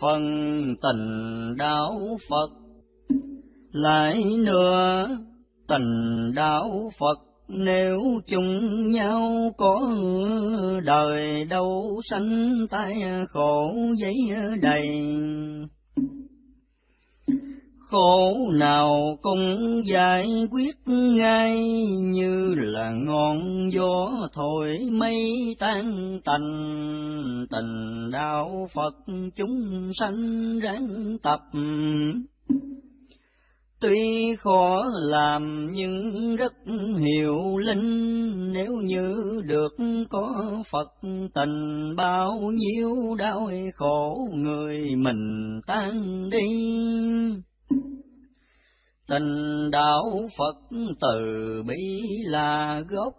phần tình đạo Phật. Lại nữa tình đạo Phật nếu chung nhau có đời đâu sanh tai khổ giấy đầy khổ nào cũng giải quyết ngay như là ngọn gió thổi mây tan tành tình đạo Phật chúng sanh ráng tập Tuy khó làm nhưng rất hiệu linh, Nếu như được có Phật tình bao nhiêu đau khổ người mình tan đi. Tình đạo Phật từ bi là gốc,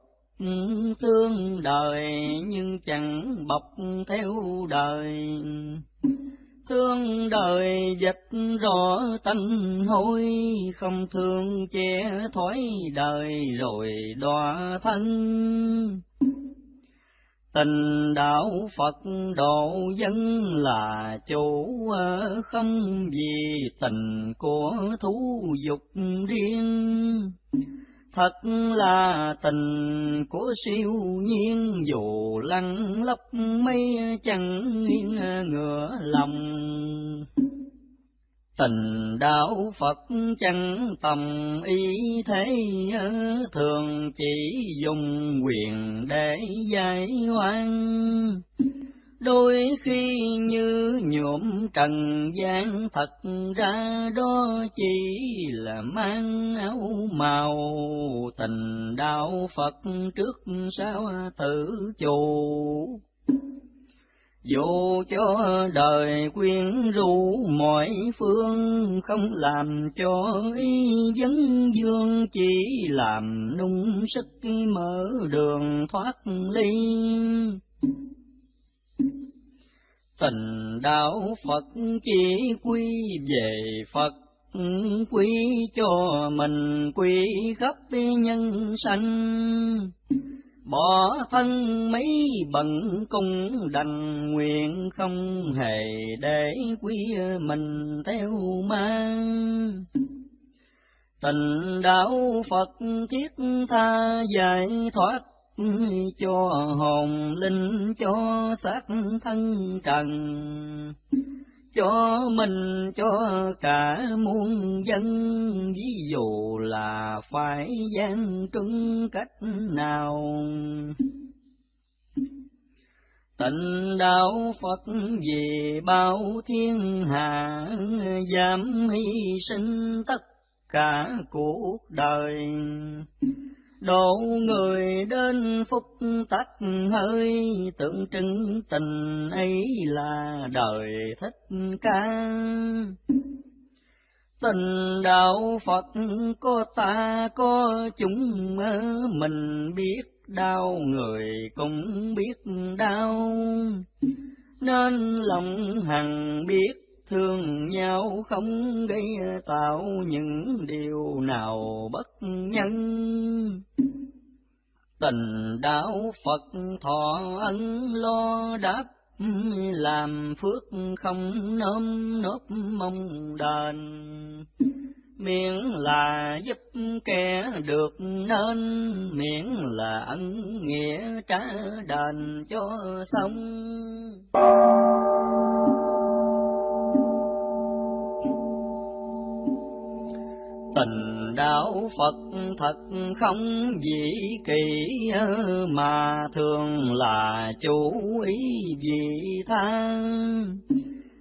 tương đời nhưng chẳng bọc theo đời. Thương đời dịch rõ tanh hôi, không thương che thói đời rồi đọa thân tình đạo phật độ dân là chủ ờ, không vì tình của thú dục riêng Thật là tình của siêu nhiên, dù lăn lóc mây chẳng nghiêng ờ, ngựa lòng. Tình đạo Phật chẳng tầm ý thế, thường chỉ dùng quyền để giải oan đôi khi như nhuộm trần gian thật ra đó chỉ là mang áo màu tình đạo Phật trước sau tự chủ. Dù cho đời quyến rũ mọi phương, không làm cho ý vấn dương, chỉ làm nung sức mở đường thoát ly Tình đạo Phật chỉ quy về Phật, quy cho mình quy khắp nhân sanh. Bỏ thân mấy bận cung đành nguyện không hề để quy mình theo mang. Tình đạo Phật thiết tha giải thoát cho hồn linh cho xác thân trần cho mình, cho cả muôn dân. Ví dụ là phải gian truân cách nào? Tịnh đạo phật về bao thiên hạ, dám hy sinh tất cả cuộc đời độ người đến phúc tắc hơi, tượng trưng tình ấy là đời thích ca. Tình đạo phật có ta, có chúng mình biết đau, người cũng biết đau. Nên lòng hằng biết thương nhau không gây tạo những điều nào bất nhân. Tình đạo Phật thọ ân lo đáp, làm phước không nôm nốt mong đền. Miễn là giúp kẻ được nên, miễn là ân nghĩa trả đền cho xong. Tình đạo Phật thật không dĩ kỳ, mà thường là chủ ý vì tha.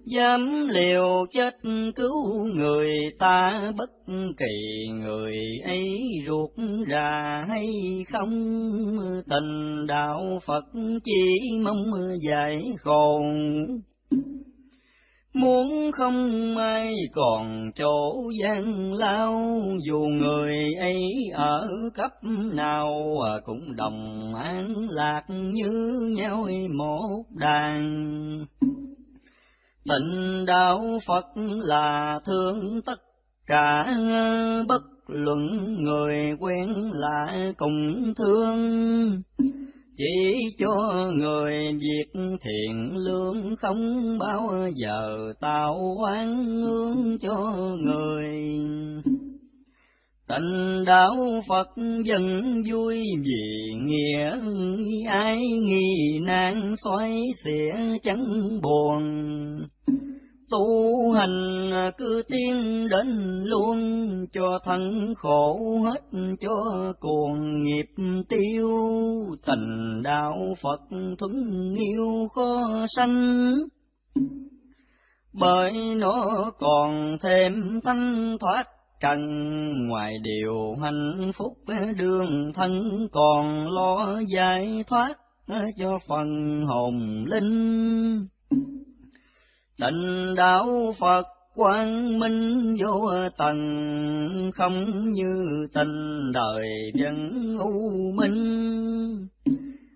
Dám liều chết cứu người ta, bất kỳ người ấy ruột ra hay không? Tình đạo Phật chỉ mong giải khôn. Muốn không ai còn chỗ gian lao, Dù người ấy ở cấp nào à, Cũng đồng an lạc như nhau một đàn. Tịnh đạo Phật là thương tất cả, Bất luận người quen lạ cùng thương chỉ cho người việc thiện lương không bao giờ tạo oán ương cho người. Tình đạo Phật dân vui vì nghĩa, ai nghi nan xoay xỉa chẳng buồn tu hành, cứ tiến đến luôn cho thân khổ hết, cho cuồng nghiệp tiêu. Tình đạo Phật thuấn yêu khó sanh, bởi nó còn thêm thanh thoát trần. Ngoài điều hạnh phúc, đường thân còn lo giải thoát, cho phần hồn linh. Tịnh đạo Phật quang minh vô tận, không như tình đời vẫn u minh.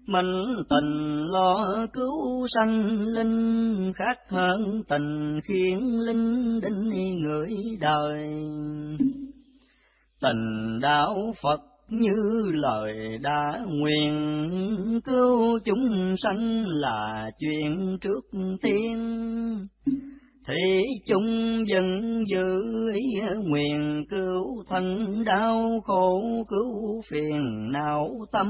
Mình tình lo cứu sanh linh, khác hơn tình khiến linh đinh người đời. Tình đạo Phật như lời đã nguyện. Cứu chúng sanh là chuyện trước tiên. Thì chúng dân giữ ý nguyện cứu thân đau khổ, cứu phiền não tâm.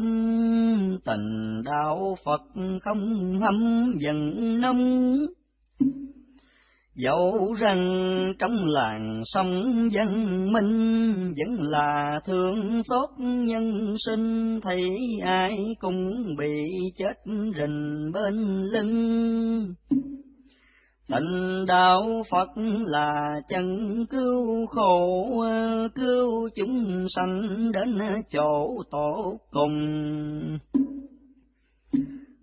Tình đạo Phật không hâm dần nông Dẫu rằng trong làng sông dân minh vẫn là thương xót nhân sinh thấy ai cũng bị chết rình bên lưng. Tịnh đạo Phật là chân cứu khổ, cứu chúng sanh đến chỗ tổ cùng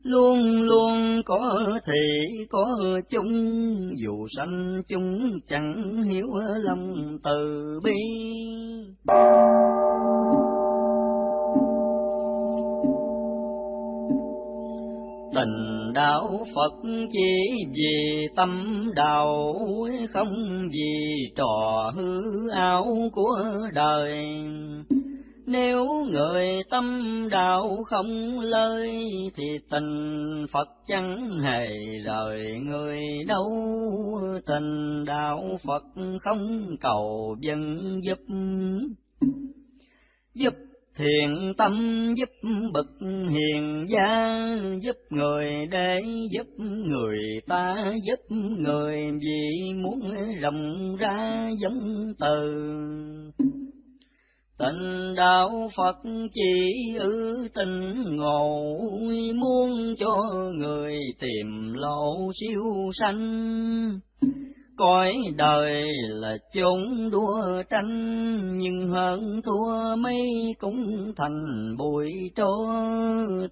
luôn luôn có thị có chung, dù sanh chúng chẳng hiểu lòng từ bi. Tình đạo Phật chỉ vì tâm đạo, không vì trò hư ảo của đời nếu người tâm đạo không lời, Thì tình Phật chẳng hề rời người đâu. Tình đạo Phật không cầu dân giúp, Giúp thiện tâm giúp bậc hiền gia, Giúp người để giúp người ta, Giúp người vì muốn rộng ra giống từ. Tình đạo Phật chỉ ư tình ngộ, muốn cho người tìm lộ siêu sanh. Cõi đời là chốn đua tranh, nhưng hơn thua mấy cũng thành bụi tro.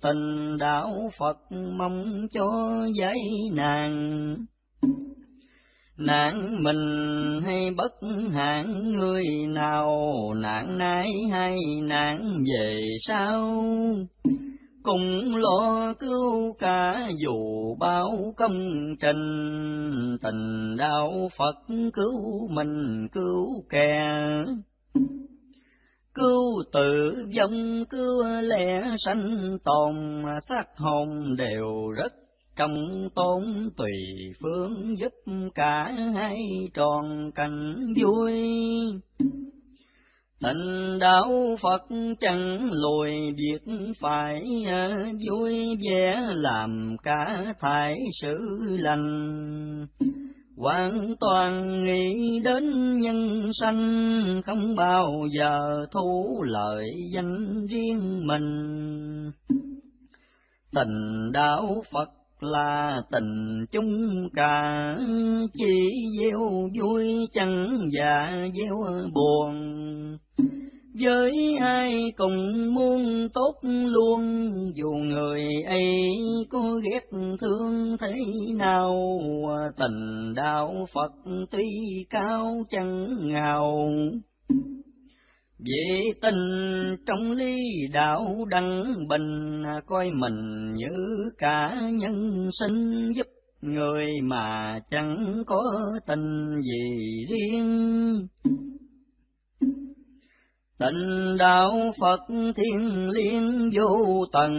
Tình đạo Phật mong cho giấy nàng nạn mình hay bất hạn người nào nạn nay hay nạn về sau? Cùng lo cứu cả dù bao công trình, tình đạo Phật cứu mình, cứu kẻ. Cứu tự vong, cứu lẽ sanh tồn, xác hồn đều rất trong tôn tùy phương giúp cả hai tròn cảnh vui tình đạo Phật chẳng lùi, việc phải à, vui vẻ làm cả thải sự lành. Hoàn toàn nghĩ đến nhân sanh, không bao giờ thu lợi danh riêng mình. Tình đạo Phật là tình chung cả, chỉ gieo vui chẳng và gieo buồn. Với ai cùng muốn tốt luôn, dù người ấy có ghét thương thế nào, tình đạo Phật tuy cao chẳng ngào. Vì tình trong ly đạo đăng bình, coi mình như cả nhân sinh giúp người mà chẳng có tình gì riêng. tình đạo Phật thiên liên vô tận,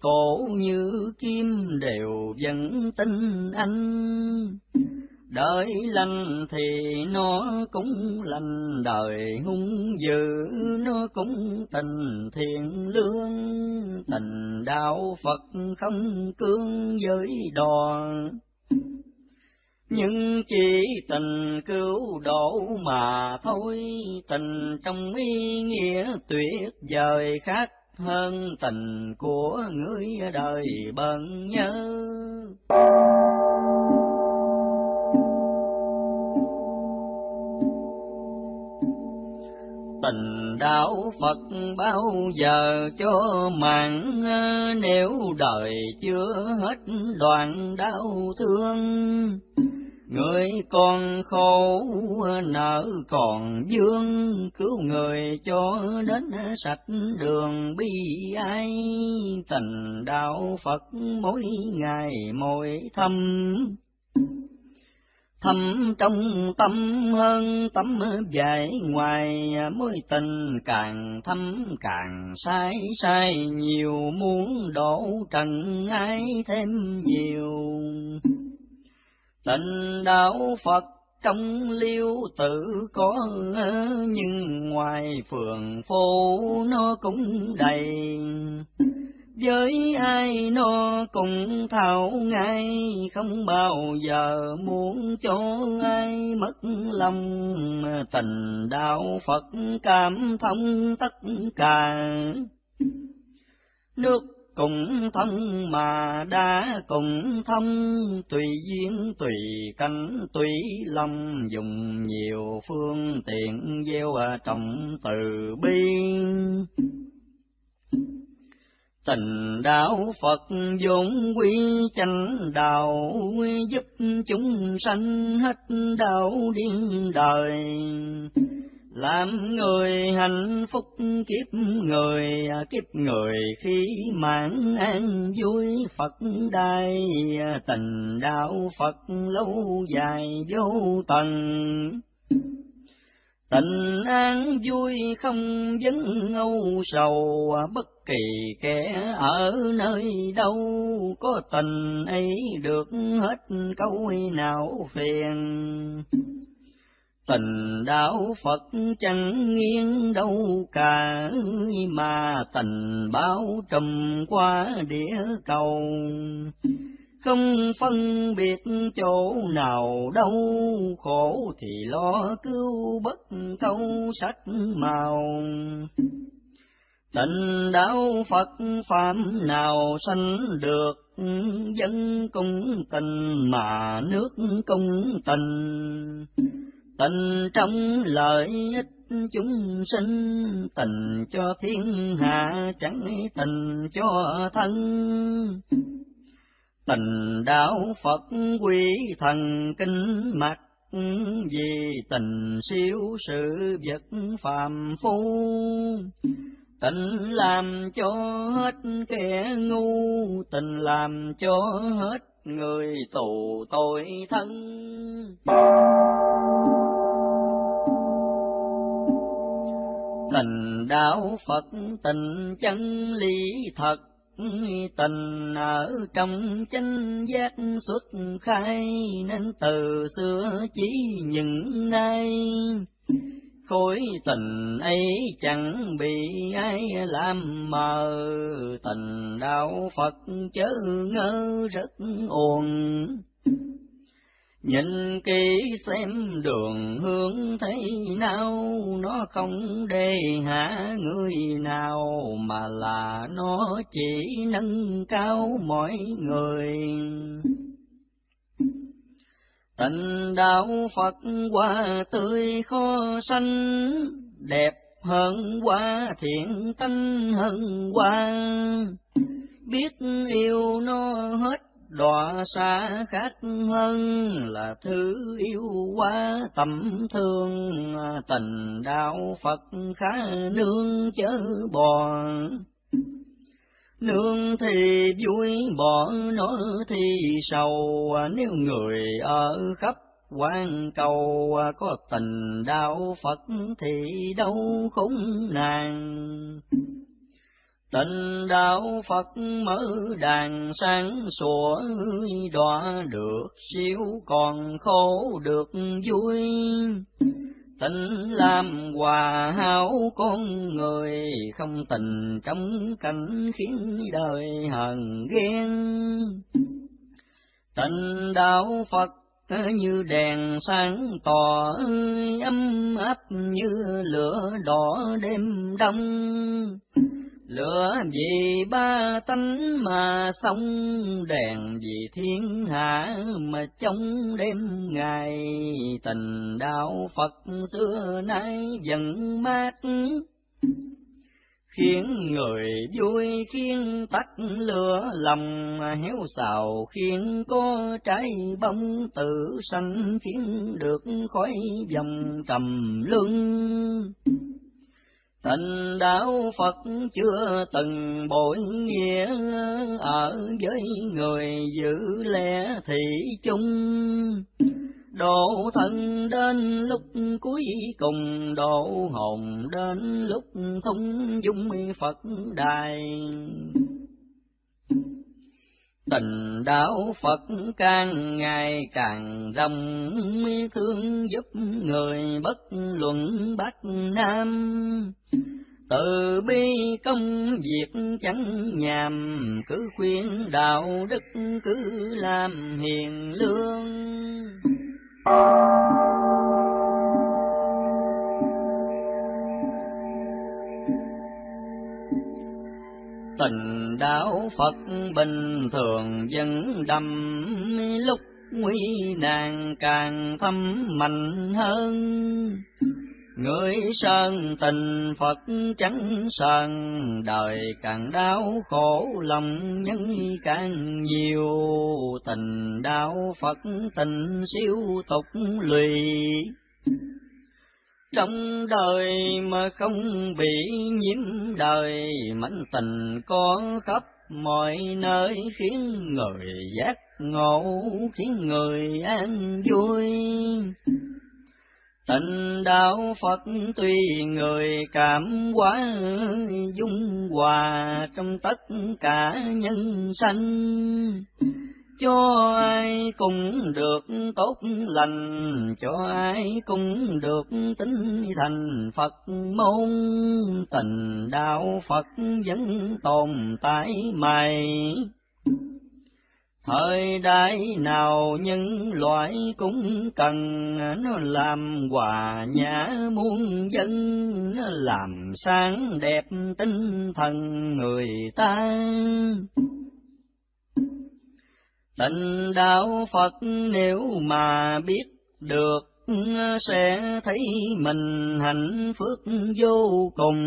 cổ như kim đều vẫn tin anh đời lành thì nó cũng lành đời hung dữ, nó cũng tình thiện lương, tình đạo Phật không cương với đò nhưng chỉ tình cứu độ mà thôi, tình trong ý nghĩa tuyệt vời khác hơn tình của người đời bận nhớ. Tình đạo Phật bao giờ cho mạng, nếu đời chưa hết đoạn đau thương Người còn khổ nợ còn dương, cứu người cho đến sạch đường bi ai. Tình đạo Phật mỗi ngày mỗi thăm, thâm trong tâm hơn tấm dài ngoài mối tình càng thâm càng sai sai nhiều muốn đổ trần ai thêm nhiều Tịnh đạo Phật trong liêu tự có, nhưng ngoài phường phố nó cũng đầy. Với ai nó cũng thao ngay, không bao giờ muốn cho ai mất lòng. Tình đạo Phật cảm thông tất cả. Nước cùng thông mà đã cùng thông, tùy duyên tùy cảnh tùy lòng, dùng nhiều phương tiện gieo trồng từ bi. Tình đạo Phật vốn quy chánh đạo, giúp chúng sanh hết đau điên đời. Làm người hạnh phúc kiếp người kiếp người khi mãn an vui Phật đai tình đạo Phật lâu dài vô tận tình an vui không vấn âu sầu bất kỳ kẻ ở nơi đâu có tình ấy được hết câu nào phiền Tình đạo Phật chẳng nghiêng đâu cả, mà tình bao trùm qua đĩa cầu. Không phân biệt chỗ nào đâu, khổ thì lo cứu bất câu sách màu. Tình đạo Phật phạm nào sanh được, dân cung tình mà nước cung tình tình trong lợi ích chúng sinh tình cho thiên hạ chẳng tình cho thân tình đạo phật quy thần kinh mặt vì tình siêu sự vật phàm phu. Tình làm cho hết kẻ ngu tình làm cho hết người tù tội thân. Tình đạo Phật tình chân lý thật tình ở trong chánh giác xuất khai nên từ xưa chỉ những nay. Khối tình ấy chẳng bị ai làm mờ, tình đạo Phật chớ ngơ rất uồn Nhìn kỹ xem đường hướng thấy nào, nó không đề hạ người nào, mà là nó chỉ nâng cao mọi người. Tình đạo Phật qua tươi khó sanh, đẹp hơn qua thiện tánh hơn qua, biết yêu nó hết đọa xa khách hơn là thứ yêu quá tầm thương, tình đạo Phật khá nương chớ bò. Nương thì vui bỏ nó thì sầu. Nếu người ở khắp quan cầu, có tình đạo Phật thì đâu khốn nàng Tình đạo Phật mở đàn sáng sủa, đọa được siêu còn khổ được vui. Tình làm hòa hảo con người, không tình trong cảnh khiến đời hờn ghen. Tình đạo phật như đèn sáng tỏ ấm áp như lửa đỏ đêm đông lửa vì ba tánh mà sống đèn vì thiên hạ mà trong đêm ngày. Tình đạo phật xưa nay dần mát, khiến người vui, khiến tắt lửa lòng héo xào, khiến có trái bông tự sanh, khiến được khói vòng trầm luân. Tình đạo Phật chưa từng bội nghĩa ở với người giữ lẽ thị chung. Độ thân đến lúc cuối cùng, độ hồn đến lúc thông dung Phật đài. Tình đạo Phật càng ngày càng rộng, thương giúp người bất luận Bắc Nam. Từ bi công việc chẳng nhàm, cứ khuyên đạo đức cứ làm hiền lương. Tình đạo Phật bình thường dân đầm lúc nguy nạn càng thâm mạnh hơn. Người sơn tình Phật chẳng sơn, đời càng đau khổ lòng nhân càng nhiều. Tình đạo Phật tình siêu tục lụy, trong đời mà không bị nhiễm đời, mạnh tình có khắp mọi nơi khiến người giác ngộ, khiến người an vui. tình đạo Phật tuy người cảm hóa dung hòa trong tất cả nhân sanh, cho ai cũng được tốt lành, cho ai cũng được tính thành Phật môn. Tình đạo Phật vẫn tồn tại mày. Thời đại nào nhân loại cũng cần nó làm hòa nhã muôn dân, nó làm sáng đẹp tinh thần người ta. Tịnh đạo Phật nếu mà biết được sẽ thấy mình hạnh phúc vô cùng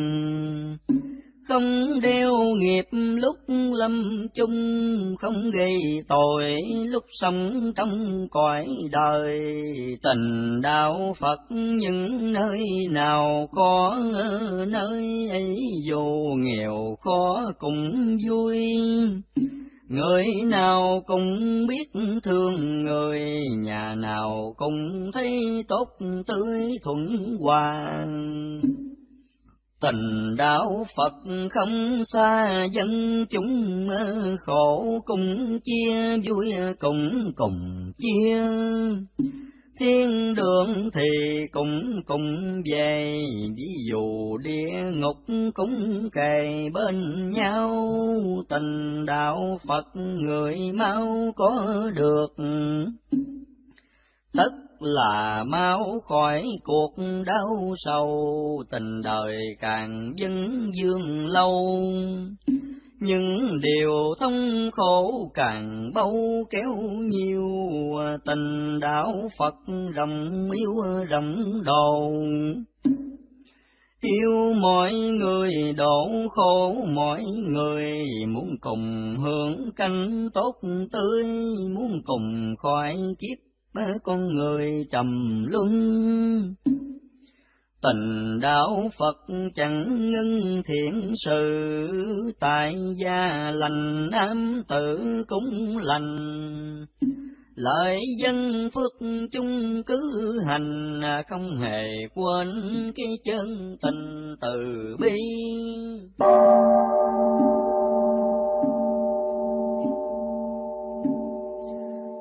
không đeo nghiệp lúc lâm chung, không gây tội lúc sống trong cõi đời. Tình đạo Phật những nơi nào có nơi ấy dù nghèo khó cũng vui. Người nào cũng biết thương người, nhà nào cũng thấy tốt tươi thuận hòa. Tình đạo Phật không xa dân chúng khổ cùng chia vui cùng cùng chia. Thiên đường thì cũng cùng về, ví dụ địa ngục cũng kề bên nhau, tình đạo Phật người mau có được. Tất là mau khỏi cuộc đau sầu, tình đời càng dân dương lâu những điều thông khổ càng bâu kéo nhiều, tình đạo Phật rộng yêu rộng đồ. Yêu mọi người đổ khổ mọi người, muốn cùng hưởng canh tốt tươi, muốn cùng khỏi kiếp con người trầm luân tình đạo Phật chẳng ngưng thiện sự, tại gia lành nam tử cũng lành. lợi dân phước chung cứ hành không hề quên cái chân tình từ bi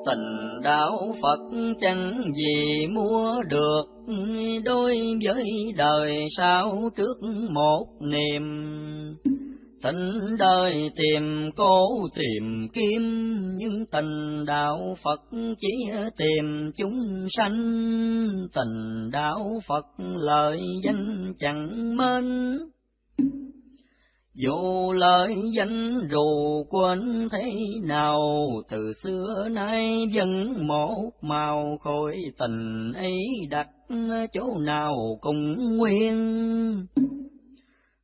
tình đạo Phật chẳng gì mua được đôi với đời sau trước một niềm Tình đời tìm cố tìm kiếm, nhưng tình đạo Phật chỉ tìm chúng sanh. Tình đạo Phật lợi danh chẳng mến. Dù lợi danh dù quên thế nào, từ xưa nay vẫn một màu khối tình ấy đặt chỗ nào cũng nguyên.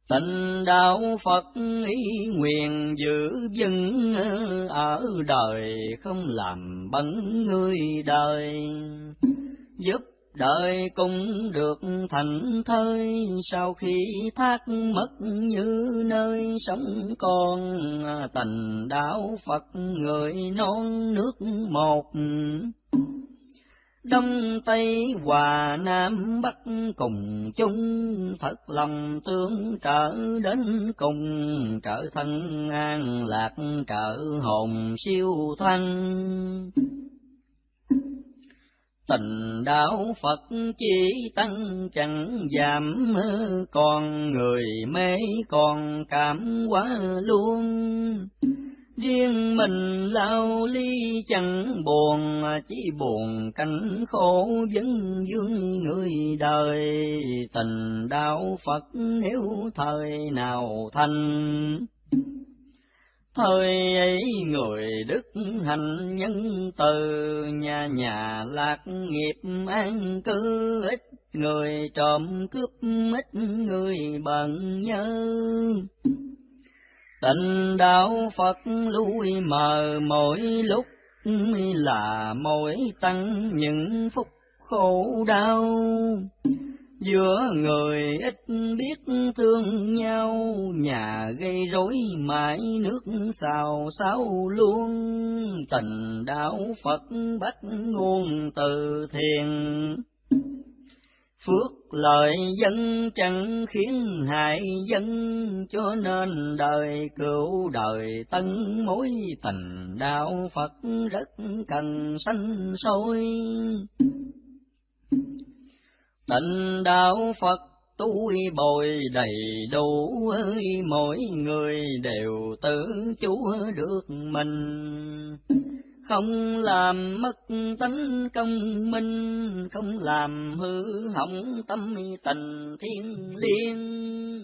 tình đạo Phật ý nguyện giữ vững ở đời không làm bấn người đời, giúp đời cũng được thành thơi sau khi thác mất như nơi sống con à, tình đạo Phật người non nước một Đông Tây Hòa Nam Bắc cùng chung, thật lòng tương trở đến cùng, trở thân an lạc trở hồn siêu thoăn. Tình đạo Phật chỉ tăng chẳng giảm, còn người mê còn cảm quá luôn. Riêng mình lao ly chẳng buồn chỉ buồn cảnh khổ vấn vương người đời. Tình đạo phật nếu thời nào thành thời ấy người đức hành nhân từ, nhà nhà lạc nghiệp an cư ít người trộm cướp, ít người bận nhớ Tịnh đạo Phật lui mờ mỗi lúc, là mỗi tăng những phúc khổ đau. Giữa người ít biết thương nhau, nhà gây rối mãi nước xào xáo luôn. Tình đạo Phật bắt nguồn từ thiền Phước lợi dân chẳng khiến hại dân, cho nên đời cựu đời tân mối tình đạo Phật rất cần sanh sôi tịnh đạo Phật tôi bồi đầy đủ ơi, mỗi người đều tự chúa được mình không làm mất tánh công minh, không làm hư hỏng tâm tình thiên liêng.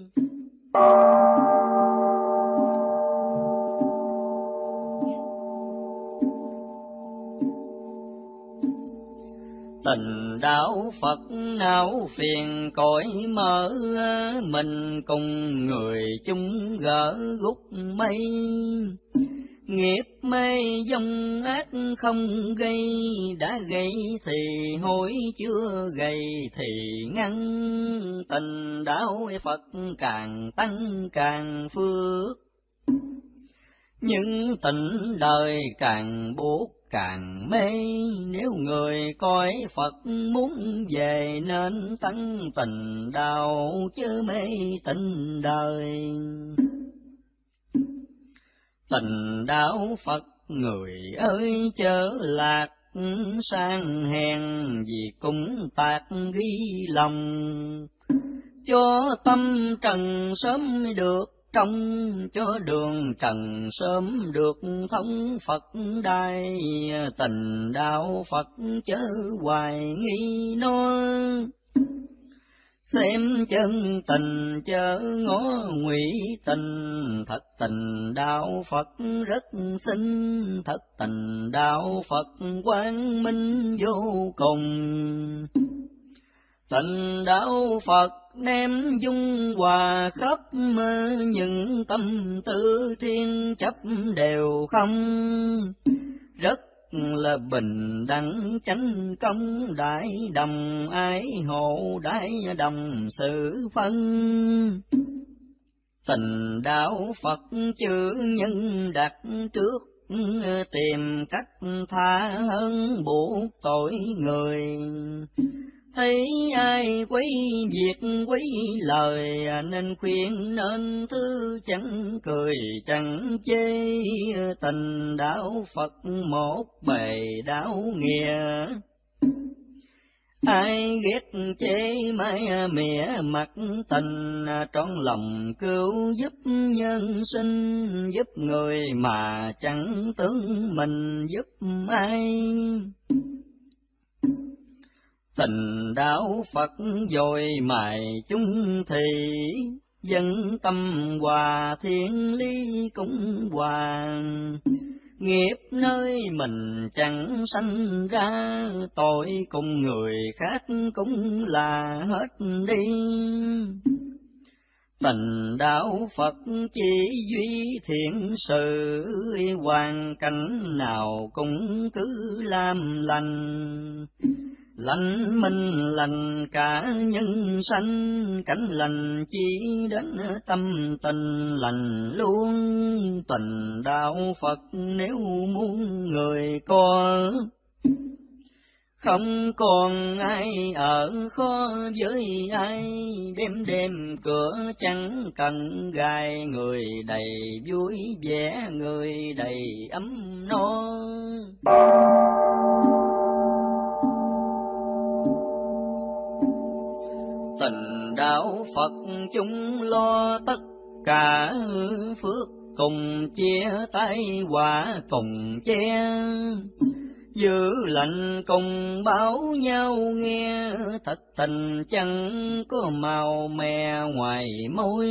Tình đạo Phật não phiền cõi mở, mình cùng người chung gỡ gút mây Nghiệp mê dông ác không gây, đã gây thì hối chưa gây thì ngăn. Tình đạo Phật càng tăng càng phước, những tình đời càng buộc càng mê, nếu người coi Phật muốn về nên tăng tình đạo chứ mê tình đời. Tình đạo Phật người ơi chớ lạc sang hèn vì cũng tạc ghi lòng. Cho tâm trần sớm được trong cho đường trần sớm được thống Phật đai tình đạo Phật chớ hoài nghi non xem chân tình chớ ngó ngụy tình, thật tình đạo phật rất xinh, thật tình đạo phật quang minh vô cùng. Tình đạo phật đem dung hòa khắp những tâm tư thiên chấp đều không. Rất là bình đẳng, chánh công, đại đồng ái hộ, đại đồng sự phân. Tình đạo Phật chữ nhân đặt trước, tìm cách tha hơn buộc tội người thấy ai quấy việc, quấy lời, nên khuyên nên thứ chẳng cười, chẳng chê. Tình đạo phật một bề đạo nghĩa. Ai ghét chế mãi mỉa mặt, tình trọn lòng cứu giúp nhân sinh, giúp người mà chẳng tướng mình giúp ai tình đạo Phật dồi mài chúng thì, dân tâm hòa thiên lý cũng hòa nghiệp nơi mình chẳng sanh ra, tội cùng người khác cũng là hết đi. Tình đạo Phật chỉ duy thiện sự, hoàn cảnh nào cũng cứ làm lành lành minh lành, cả nhân sanh, cảnh lành chỉ đến tâm tình lành luôn. Tình đạo phật nếu muốn người có không còn ai ở khó với ai. Đêm đêm cửa chẳng cần gai, người đầy vui vẻ, người đầy ấm no. Tình đạo Phật, chúng lo tất cả phước cùng chia tay quả cùng che. Giữ lạnh cùng báo nhau nghe, thật tình chẳng có màu mè ngoài môi.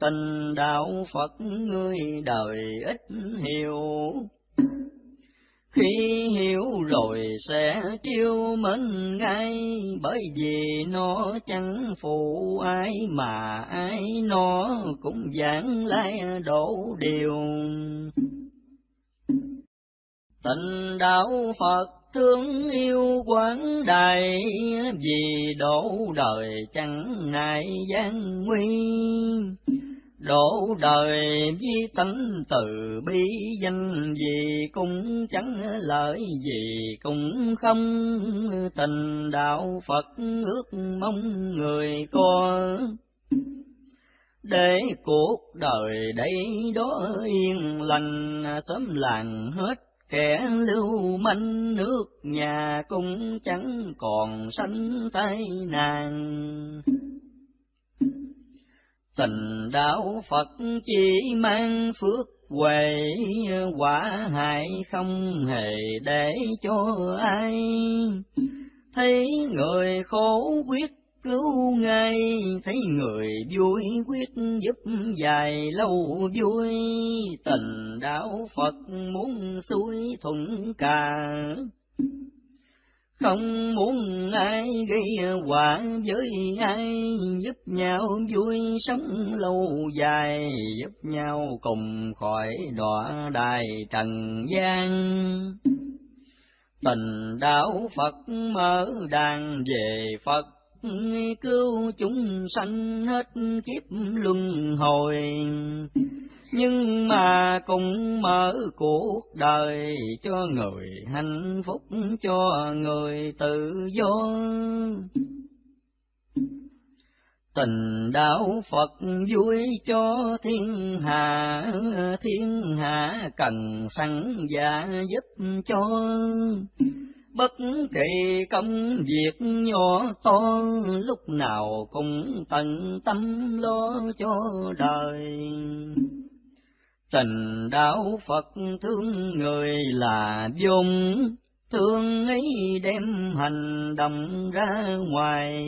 Tình đạo Phật, người đời ít hiểu khi hiểu rồi sẽ triêu mến ngay, bởi vì nó chẳng phụ ai mà ai nó cũng giảng lai đổ điều. Tình đạo Phật thương yêu quán đại, vì đổ đời chẳng ngại gian nguy đổ đời với tánh từ bi danh gì cũng chẳng lợi gì, cũng không tình đạo Phật ước mong người có. Để cuộc đời đây đó yên lành, sớm làng hết kẻ lưu manh, nước nhà cũng chẳng còn sanh tai nàng Tình đạo Phật chỉ mang phước huệ quả hại không hề để cho ai. Thấy người khổ quyết cứu ngay, thấy người vui quyết giúp dài lâu vui. Tình đạo Phật muốn xuôi thuận cả không muốn ai gây họa với ai, giúp nhau vui sống lâu dài, giúp nhau cùng khỏi đọa đài trần gian. Tình đạo phật mở đàn về phật, cứu chúng sanh hết kiếp luân hồi nhưng mà cũng mở cuộc đời cho người hạnh phúc cho người tự do tình đạo Phật vui cho thiên hạ, thiên hạ cần sẵn dạ giúp cho. Bất kỳ công việc nhỏ to, lúc nào cũng tận tâm lo cho đời. Tình đạo Phật thương người là dung, thương ấy đem hành động ra ngoài,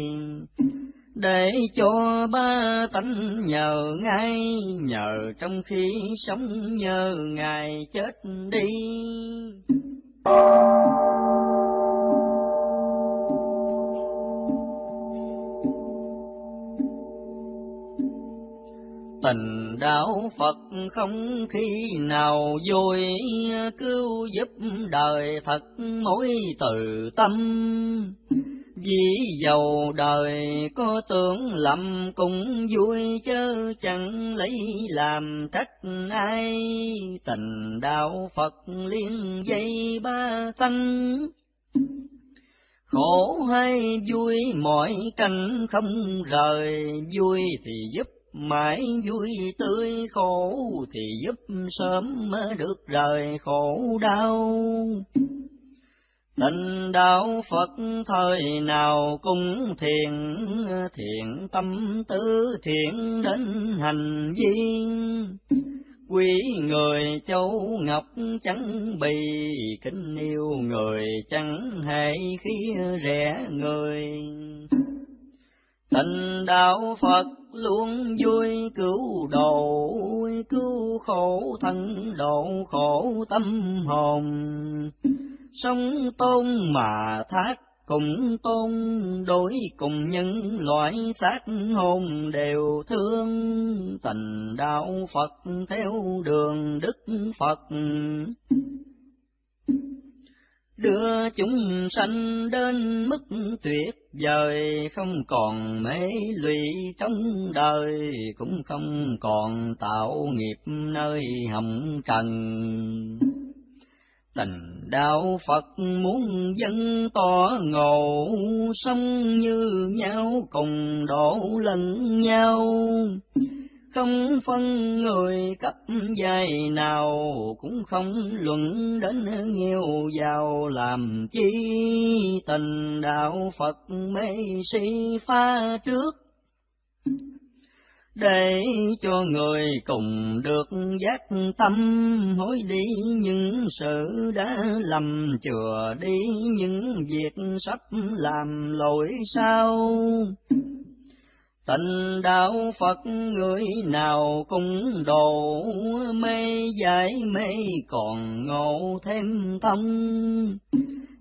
để cho ba tánh nhờ ngay, nhờ trong khi sống nhờ ngày chết đi. Tình đạo Phật không khi nào vui cứu giúp đời thật mỗi từ tâm. Vì giàu đời có tưởng lầm cũng vui chớ chẳng lấy làm trách ai. Tình đạo Phật liên dây ba tánh. Khổ hay vui mọi cảnh không rời, vui thì giúp mãi vui tươi khổ thì giúp sớm được rời khổ đau Tình đạo Phật thời nào cũng thiện, thiện tâm tư thiện đến hành vi. Quý người châu ngọc chẳng bì, kính yêu người chẳng hề khi rẻ người. Tình đạo Phật luôn vui cứu độ, cứu khổ thân độ khổ tâm hồn. Sống tôn mà thác cùng tôn đối cùng những loại xác hồn đều thương. Tình đạo Phật theo đường Đức Phật đưa chúng sanh đến mức tuyệt vời không còn mê lụy trong đời cũng không còn tạo nghiệp nơi hồng trần Tình đạo Phật muốn dân tỏ ngộ, sống như nhau cùng đổ lẫn nhau. Không phân người cấp giai nào, cũng không luận đến nghèo giàu làm chi. Tình đạo Phật mê si pha trước để cho người cùng được giác tâm hối đi những sự đã lầm chừa đi những việc sắp làm lỗi sao Tình đạo Phật, người nào cũng đồ mê giải mê còn ngộ thêm thông.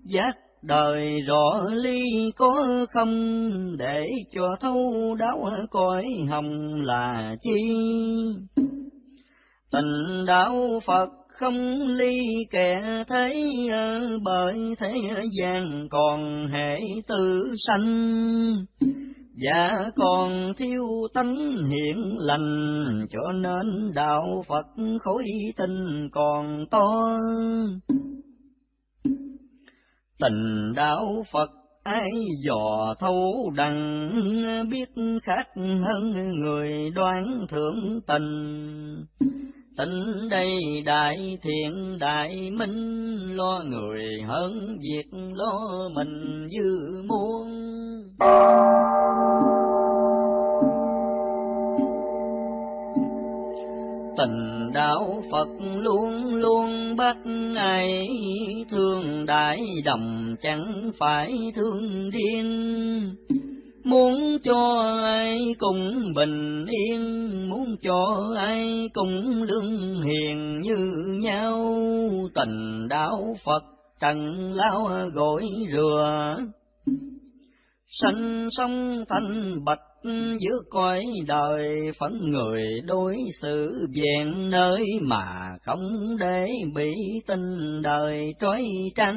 Giác đời rõ ly có không, để cho thấu đáo cõi hồng là chi? Tình đạo phật, không ly kẻ thấy bởi thế gian còn hệ tự sanh và còn thiếu tánh hiện lành, cho nên đạo phật khối tinh còn to. Tình đạo Phật ai dò thấu đằng, biết khác hơn người đoán thượng tình tình đây đại thiện đại minh, lo người hơn việc lo mình dư muôn. Tình đạo Phật luôn luôn bắt ai thương đại đồng chẳng phải thương điên muốn cho ai cùng bình yên, muốn cho ai cùng lương hiền như nhau. Tình đạo Phật trần lao gội rửa. Sanh sông thanh bạch giữa cõi đời, phấn người đối xử vẹn nơi mà không để bị tình đời trói trăng.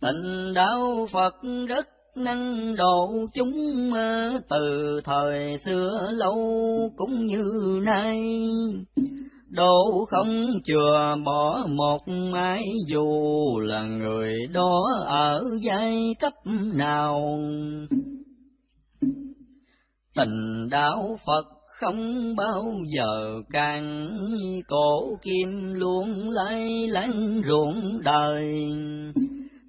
Tình đạo phật rất năng độ chúng ờ, từ thời xưa lâu cũng như nay. Độ không chừa bỏ một ai dù là người đó ở giai cấp nào. Tình đạo Phật không bao giờ càng cổ kim luôn lay lánh ruộng đời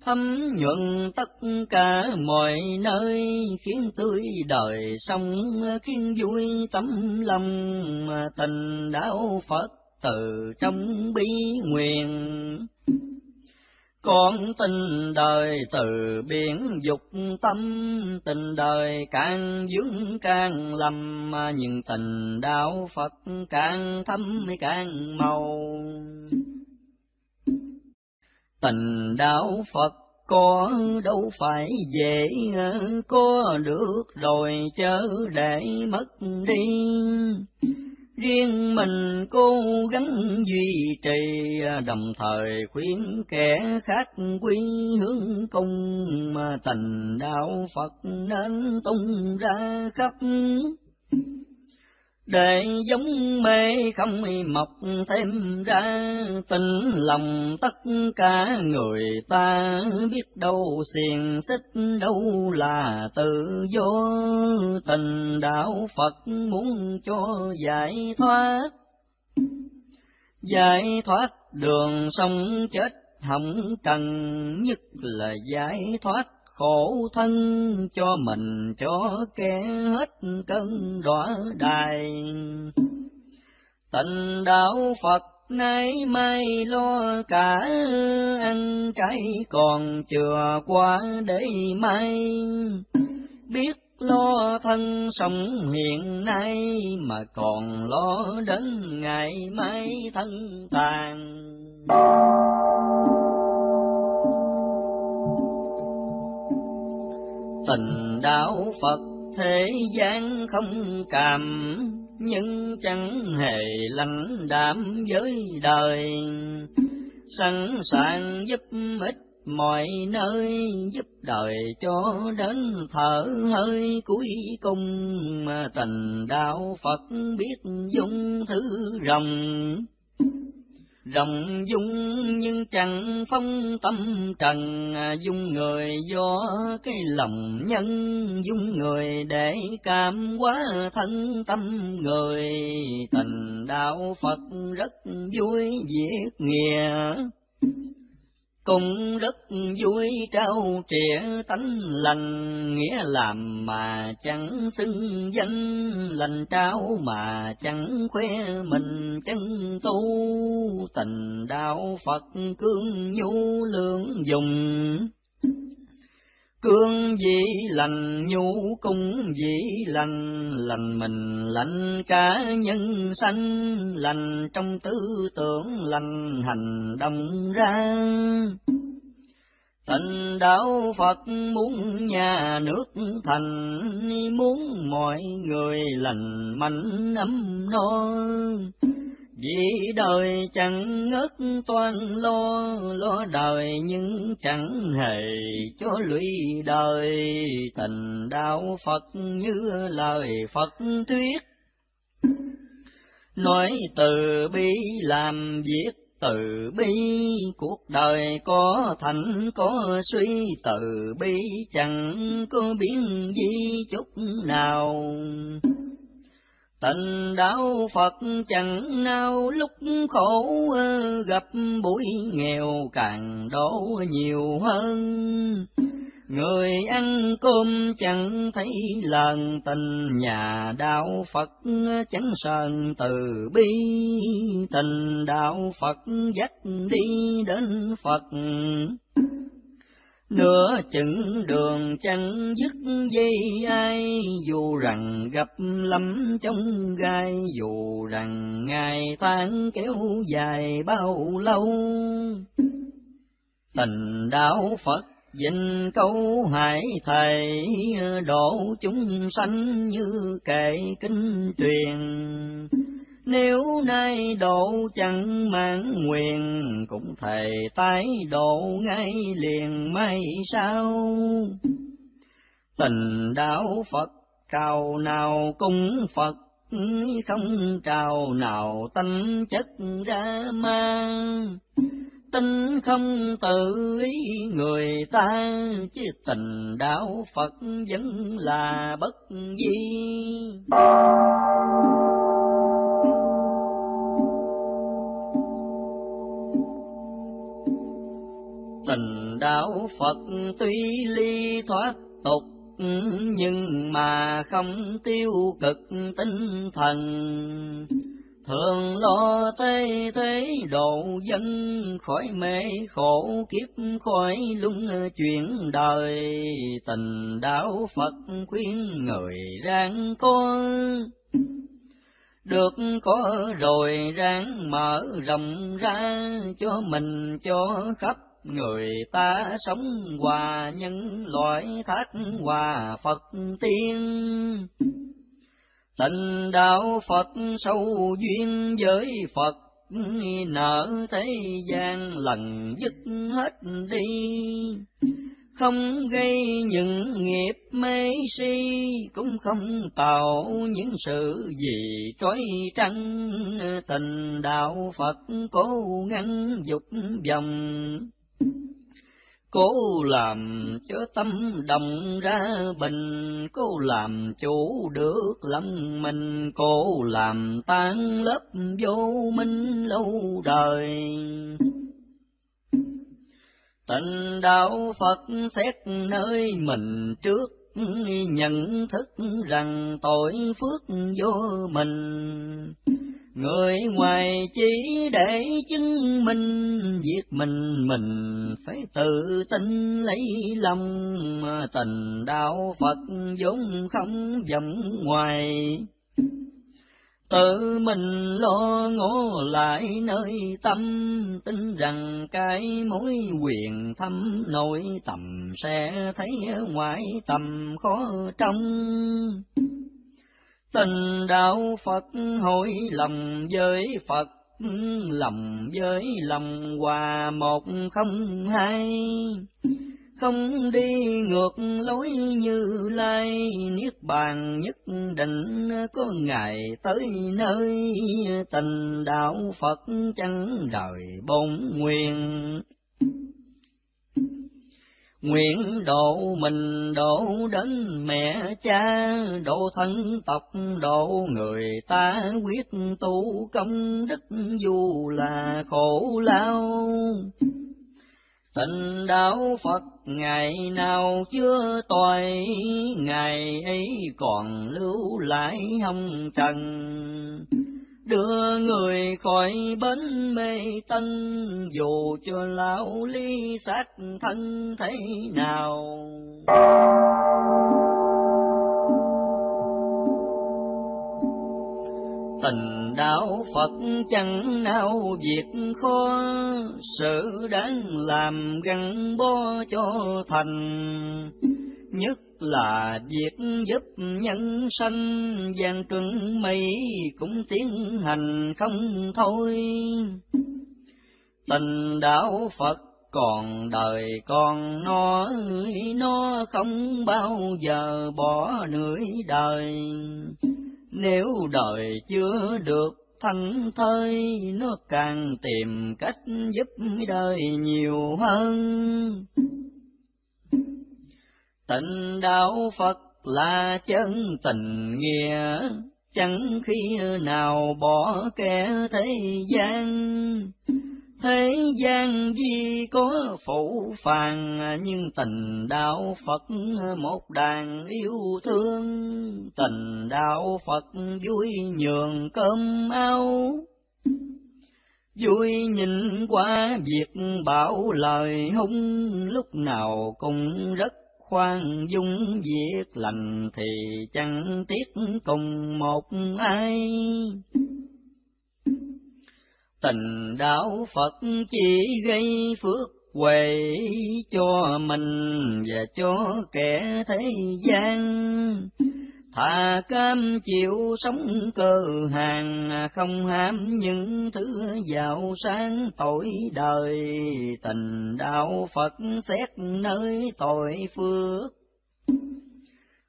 thấm nhuận tất cả mọi nơi, khiến tươi đời sống, khiến vui tấm lòng. Tình đạo Phật từ trong bi nguyện. Con tình đời từ biển dục tâm, tình đời càng dướng càng lầm. Nhưng tình đạo phật càng thâm càng màu tình đạo phật có đâu phải dễ, có được rồi chớ để mất đi. Riêng mình cố gắng duy trì, đồng thời khuyến kẻ khác quy hướng công mà tình đạo Phật nên tung ra khắp để giống mê không mọc thêm ra, tình lòng tất cả người ta biết đâu xiềng xích đâu là tự do. Tình đạo Phật muốn cho giải thoát giải thoát đường sông chết hỏng trần nhất là giải thoát khổ thân cho mình, cho kẻ hết cơn đọa đài. Tình đạo phật nay mai lo cả ăn trái còn chừa qua để mai biết lo thân sống hiện nay mà còn lo đến ngày mai thân tàn. Tình đạo Phật thế gian không cảm, nhưng chẳng hề lãnh đạm với đời, sẵn sàng giúp ích mọi nơi giúp đời cho đến thở hơi. Cuối cùng mà tình đạo Phật biết dung thứ rồng rộng dung nhưng chẳng phong tâm trần à, dung người do cái lòng nhân, dung người để cảm quá thân tâm người. Tình đạo phật rất vui việc nghĩa cũng đức vui trao trẻ tánh lành, nghĩa làm mà chẳng xưng danh, lành trao mà chẳng khoe mình chân tu. Tình đạo phật cương nhu lương dùng. Cương dĩ lành nhu cung dĩ lành, lành mình lành cả nhân sanh, lành trong tư tưởng lành hành động ra. Tình đạo Phật muốn nhà nước thành, muốn mọi người lành mạnh ấm no vì đời chẳng ngất toan lo, lo đời nhưng chẳng hề cho lụy đời, tình đạo Phật như lời Phật thuyết. Nói từ bi làm việc từ bi, cuộc đời có thành có suy, từ bi chẳng có biến gì chút nào. Tình đạo Phật chẳng nào lúc khổ ờ, gặp buổi nghèo càng đổ nhiều hơn. Người ăn cơm chẳng thấy lần tình nhà đạo Phật chẳng sờn từ bi, tình đạo Phật dắt đi đến Phật nửa chừng đường chẳng dứt dây ai, dù rằng gặp lắm trong gai, dù rằng ngày tháng kéo dài bao lâu. Tình đạo phật dình câu hải thầy, độ chúng sanh như kệ kinh truyền nếu nay độ chẳng mang nguyện, cũng thầy tái độ ngay liền may sao. Tình đạo Phật trào nào cung Phật, không trào nào tánh chất ra ma. Tinh không tự ý người ta, chứ tình đạo Phật vẫn là bất di. Đạo Phật tuy ly thoát tục, nhưng mà không tiêu cực tinh thần. Thường lo tê thế độ dân khỏi mê khổ kiếp khỏi lung chuyển đời, tình đạo Phật khuyên người ráng có được có rồi ráng mở rộng ra cho mình cho khắp người ta sống hòa nhân loại thác hòa Phật tiên. Tình đạo Phật sâu duyên với Phật, nở thế gian lần dứt hết đi không gây những nghiệp mê si, cũng không tạo những sự gì trói trăng tình đạo phật cố ngăn dục vòng Cố làm cho tâm đồng ra bình, Cố làm chủ được lòng mình, Cố làm tan lớp vô minh lâu đời. Tịnh đạo Phật xét nơi mình trước, nhận thức rằng tội phước vô mình Người ngoài chỉ để chứng minh việc mình mình phải tự tin lấy lòng tình đạo Phật vốn không vọng ngoài. Tự mình lo ngó lại nơi tâm, tin rằng cái mối quyền thâm nội tầm sẽ thấy ngoại tầm khó trong Tình đạo Phật hội lòng với Phật, lòng với lòng hòa một không hai. Không đi ngược lối như lai, Niết bàn nhất định có ngày tới nơi, Tình đạo Phật chẳng rời bổn nguyên. Nguyện độ mình độ đến mẹ cha, độ thân tộc độ người ta quyết tu công đức dù là khổ lao. Tình đạo Phật ngày nào chưa toại, ngày ấy còn lưu lại hồng trần đưa người khỏi bến mê tân dù cho lão ly xác thân thế nào. Tình đạo Phật chẳng nào việc khó, sự đáng làm gắn bó cho thành, nhất là việc giúp nhân sanh gian trừng mây cũng tiến hành không thôi. Tình đạo Phật còn đời còn nó, nó không bao giờ bỏ nửa đời. Nếu đời chưa được thân thơi, nó càng tìm cách giúp đời nhiều hơn. Tịnh đạo Phật là chân tình nghĩa, chẳng khi nào bỏ kẻ thế gian. Thế gian gì có phụ phàng, nhưng tình đạo Phật một đàn yêu thương. Tình đạo Phật vui nhường cơm áo, vui nhìn qua việc bảo lời hung, lúc nào cũng rất khoan dung việc lành thì chẳng tiếc cùng một ai. Tình đạo Phật chỉ gây phước huệ cho mình và cho kẻ thế gian. Thà cam chịu sống cơ hàng, không ham những thứ giàu sang tội đời. Tình đạo Phật xét nơi tội phước,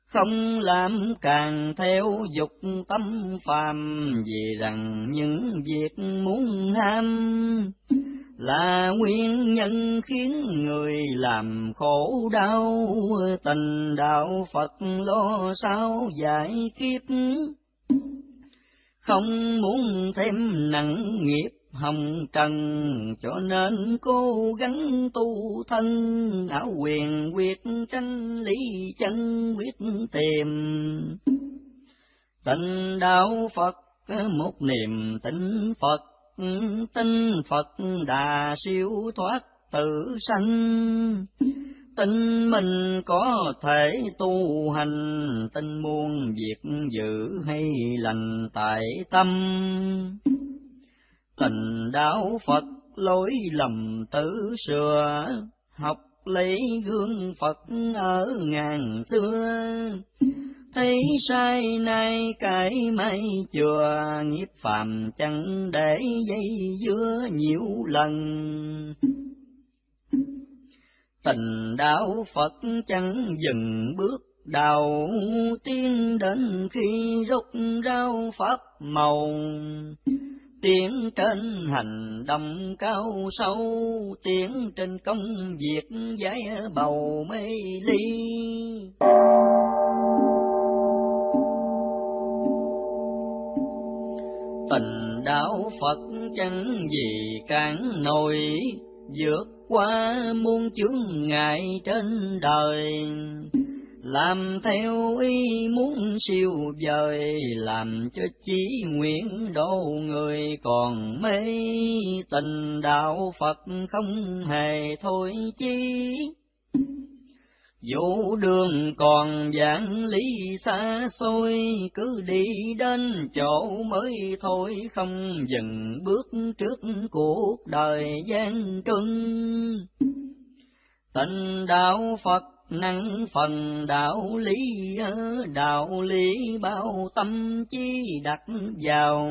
không làm càng theo dục tâm phàm, vì rằng những việc muốn ham là nguyên nhân khiến người làm khổ đau, tình đạo Phật lo sao giải kiếp. Không muốn thêm nặng nghiệp hồng trần, cho nên cố gắng tu thân, ảo quyền quyết tranh lý chân quyết tìm. Tình đạo Phật một niềm tin Phật tin Phật đà siêu thoát tự sanh. Tin mình có thể tu hành, tin muôn việc giữ hay lành tại tâm. Tình đạo Phật lối lầm tử sửa, học lấy gương Phật ở ngàn xưa thấy sai nay cải mây chùa, nghiệp phàm chẳng để dây dưa nhiều lần. Tình đạo phật chẳng dừng bước đầu tiên đến khi rút rau pháp màu. Tiếng trên hành động cao sâu, tiếng trên công việc giải bầu mê ly. Tình đạo phật chẳng gì cản nổi, vượt qua muôn chướng ngại trên đời. Làm theo ý muốn siêu vời, làm cho chí nguyện độ người còn mê. Tình đạo phật không hề thôi chi Dẫu đường còn giảng lý xa xôi, cứ đi đến chỗ mới thôi, không dừng bước trước cuộc đời gian trưng Tình đạo Phật năng phần đạo lý, đạo lý bao tâm chi đặt vào.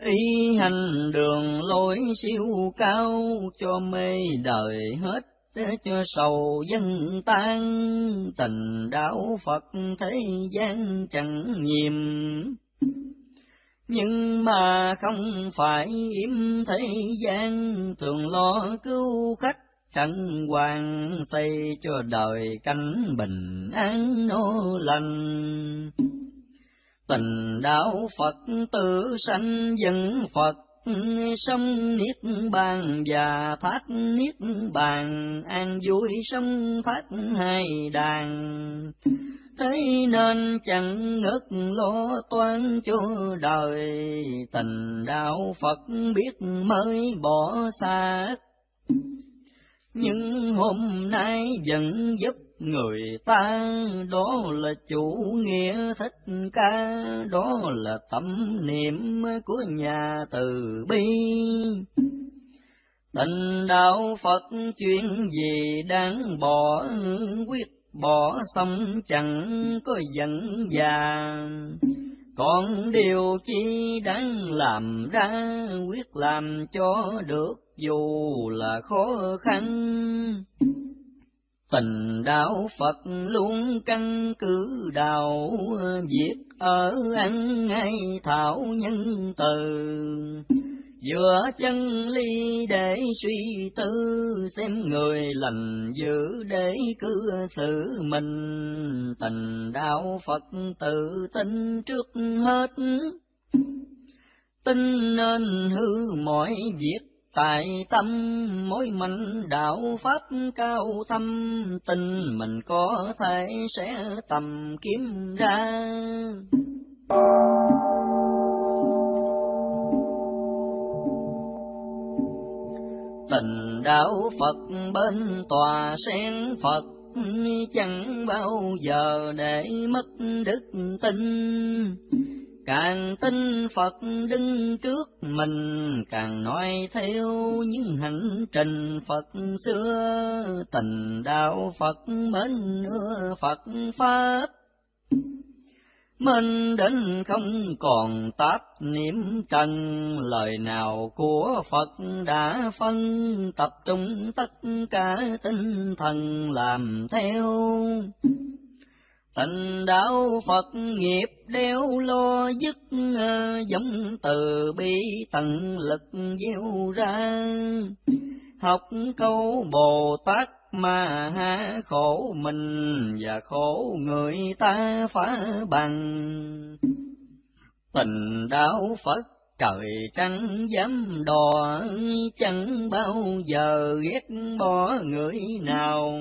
Ý hành đường lối siêu cao, cho mê đời hết cho sầu dân tan, tình đạo Phật thế gian chẳng nhiệm. Nhưng mà không phải im thế gian, thường lo cứu khách trần hoàng xây cho đời cánh bình an nô lành. Tình đạo Phật tự sanh dân Phật sông niết bàn và thác niết bàn, an vui sông thác hai đàn. Thế nên chẳng ngất lo toan cho đời, tình đạo phật biết mới bỏ xa nhưng hôm nay vẫn giúp người ta đó là chủ nghĩa thích ca, đó là tâm niệm của nhà từ bi. Tình đạo phật chuyện gì đáng bỏ, quyết bỏ xong chẳng có giận già còn điều chi đáng làm ra, quyết làm cho được dù là khó khăn. Tình đạo Phật luôn căn cứ đạo, Việc ở ăn ngay thảo nhân từ. Giữa chân ly để suy tư, Xem người lành dữ để cư xử mình. Tình đạo Phật tự tin trước hết, Tin nên hư mọi việc Tại tâm mối mình đạo pháp cao thâm, Tin mình có thể sẽ tầm kiếm ra. Tình đạo Phật bên tòa sen Phật, Chẳng bao giờ để mất đức tin Càng tin Phật đứng trước mình, càng nói theo những hành trình Phật xưa, tình đạo Phật mến ưa Phật Pháp. Mình đến không còn táp niệm trần, lời nào của Phật đã phân, tập trung tất cả tinh thần làm theo. Tình đạo Phật nghiệp đeo lo dứt, ờ, giống từ bi tận lực gieo ra. Học câu Bồ Tát mà ha khổ mình và khổ người ta phá bằng. Tình đạo Phật trời trắng dám đò, chẳng bao giờ ghét bỏ người nào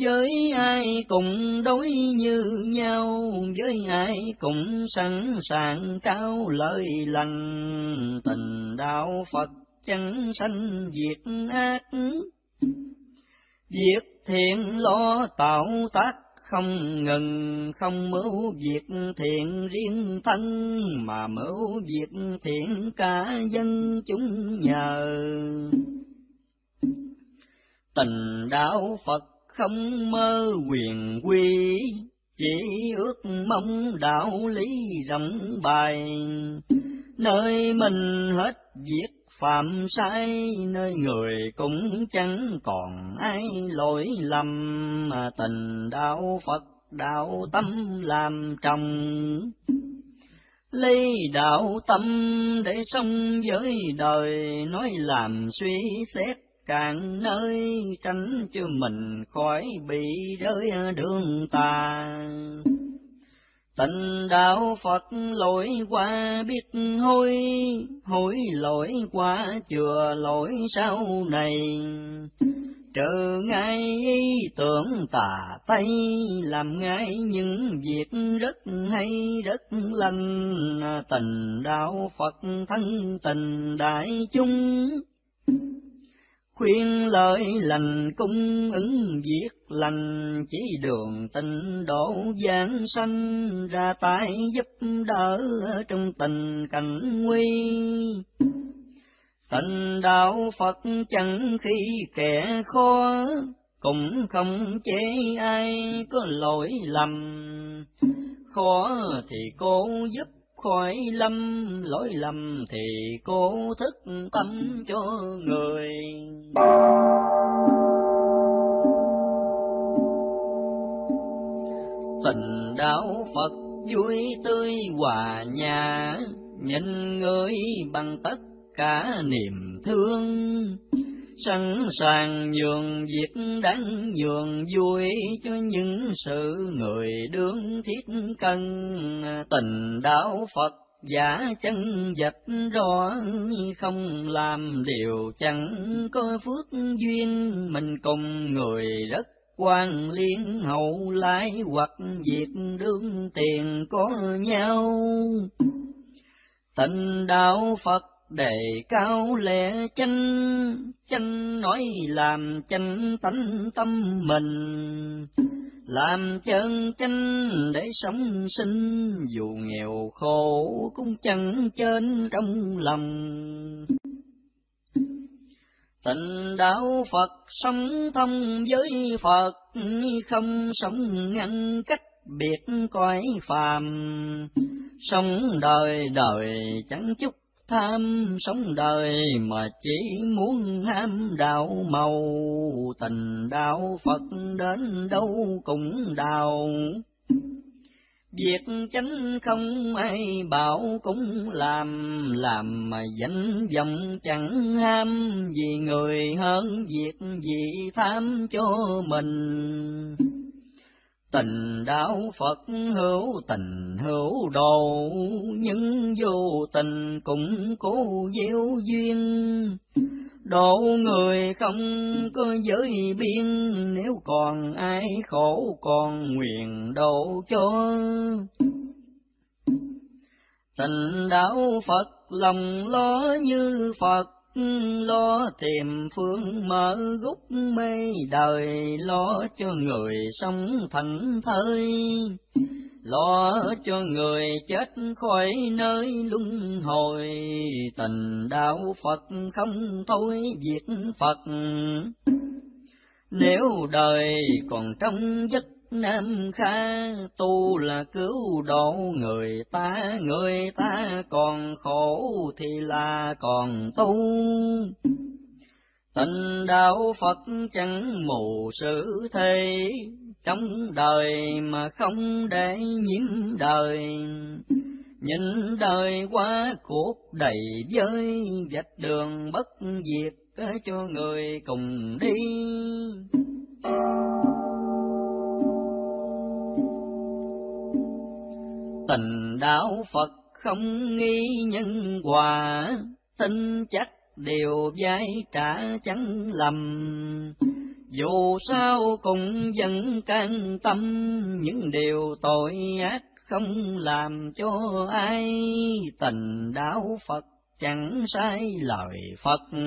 với ai cùng đối như nhau, với ai cũng sẵn sàng trao lời lành, tình đạo Phật chẳng sanh việc ác. Việc thiện lo tạo tác không ngừng, không mưu việc thiện riêng thân, mà mưu việc thiện cả dân chúng nhờ. Tình đạo Phật không mơ quyền quy, chỉ ước mong đạo lý rộng bài, nơi mình hết việc phạm sai, nơi người cũng chẳng còn ai lỗi lầm, mà tình đạo Phật đạo tâm làm trọng lấy đạo tâm để sống với đời nói làm suy xét càng nơi tránh cho mình khỏi bị rơi đường tà tình đạo Phật lỗi qua biết hối, hối lỗi qua chừa lỗi sau này. Trừ ngay ý tưởng tà Tây, làm ngay những việc rất hay rất lành, tình đạo Phật thân tình đại chúng khuyên lời lành cung ứng việc lành, chỉ đường tình độ giảng sanh, ra tay giúp đỡ trong tình cảnh nguy. Tình đạo phật chẳng khi kẻ khó, cũng không chế ai có lỗi lầm. Khó thì cô giúp khỏi lâm, lỗi lầm thì cố thức tâm cho người. Tình đạo phật vui tươi hòa nhà nhìn người bằng tất cả niềm thương sẵn sàng nhường việc đáng nhường, vui cho những sự người đương thiết cân tình đạo Phật giả chân dạch rõ, không làm điều chẳng có phước duyên. Mình cùng người rất quan liên, hậu lái hoặc việc đương tiền có nhau. Tình đạo Phật đề cao lẽ chánh chánh nói làm chánh tánh tâm mình làm chân chánh để sống sinh dù nghèo khổ cũng chẳng trên trong lòng Tịnh đạo Phật sống thông với Phật, không sống ngăn cách biệt cõi phàm. Sống đời đời chẳng chút tham sống đời mà chỉ muốn ham đạo màu. Tình đạo Phật đến đâu cũng đào. Việc chánh không ai bảo cũng làm, làm mà danh vọng chẳng ham, vì người hơn việc gì tham cho mình tình đạo Phật hữu tình hữu đồ, nhưng vô tình cũng cố gieo duyên. Độ người không có giới biên, nếu còn ai khổ còn nguyện độ cho. Tình đạo Phật lòng lo như Phật, lo tìm phương mở gút mê đời, lo cho người sống thành thơi, lo cho người chết khỏi nơi luân hồi, tình đạo Phật không thôi việc Phật. Nếu đời còn trong giấc Nam Kha tu là cứu độ người ta, người ta còn khổ thì là còn tu. Tình đạo Phật chẳng mù sự thế, trong đời mà không để nhiễm đời. Nhìn đời qua cuộc đầy giới, vạch đường bất diệt cho người cùng đi. Tình đạo Phật không nghi nhân quả, tin chắc đều giải trả chẳng lầm. Dù sao cũng vẫn can tâm những điều tội ác không làm cho ai, tình đạo Phật chẳng sai lời Phật.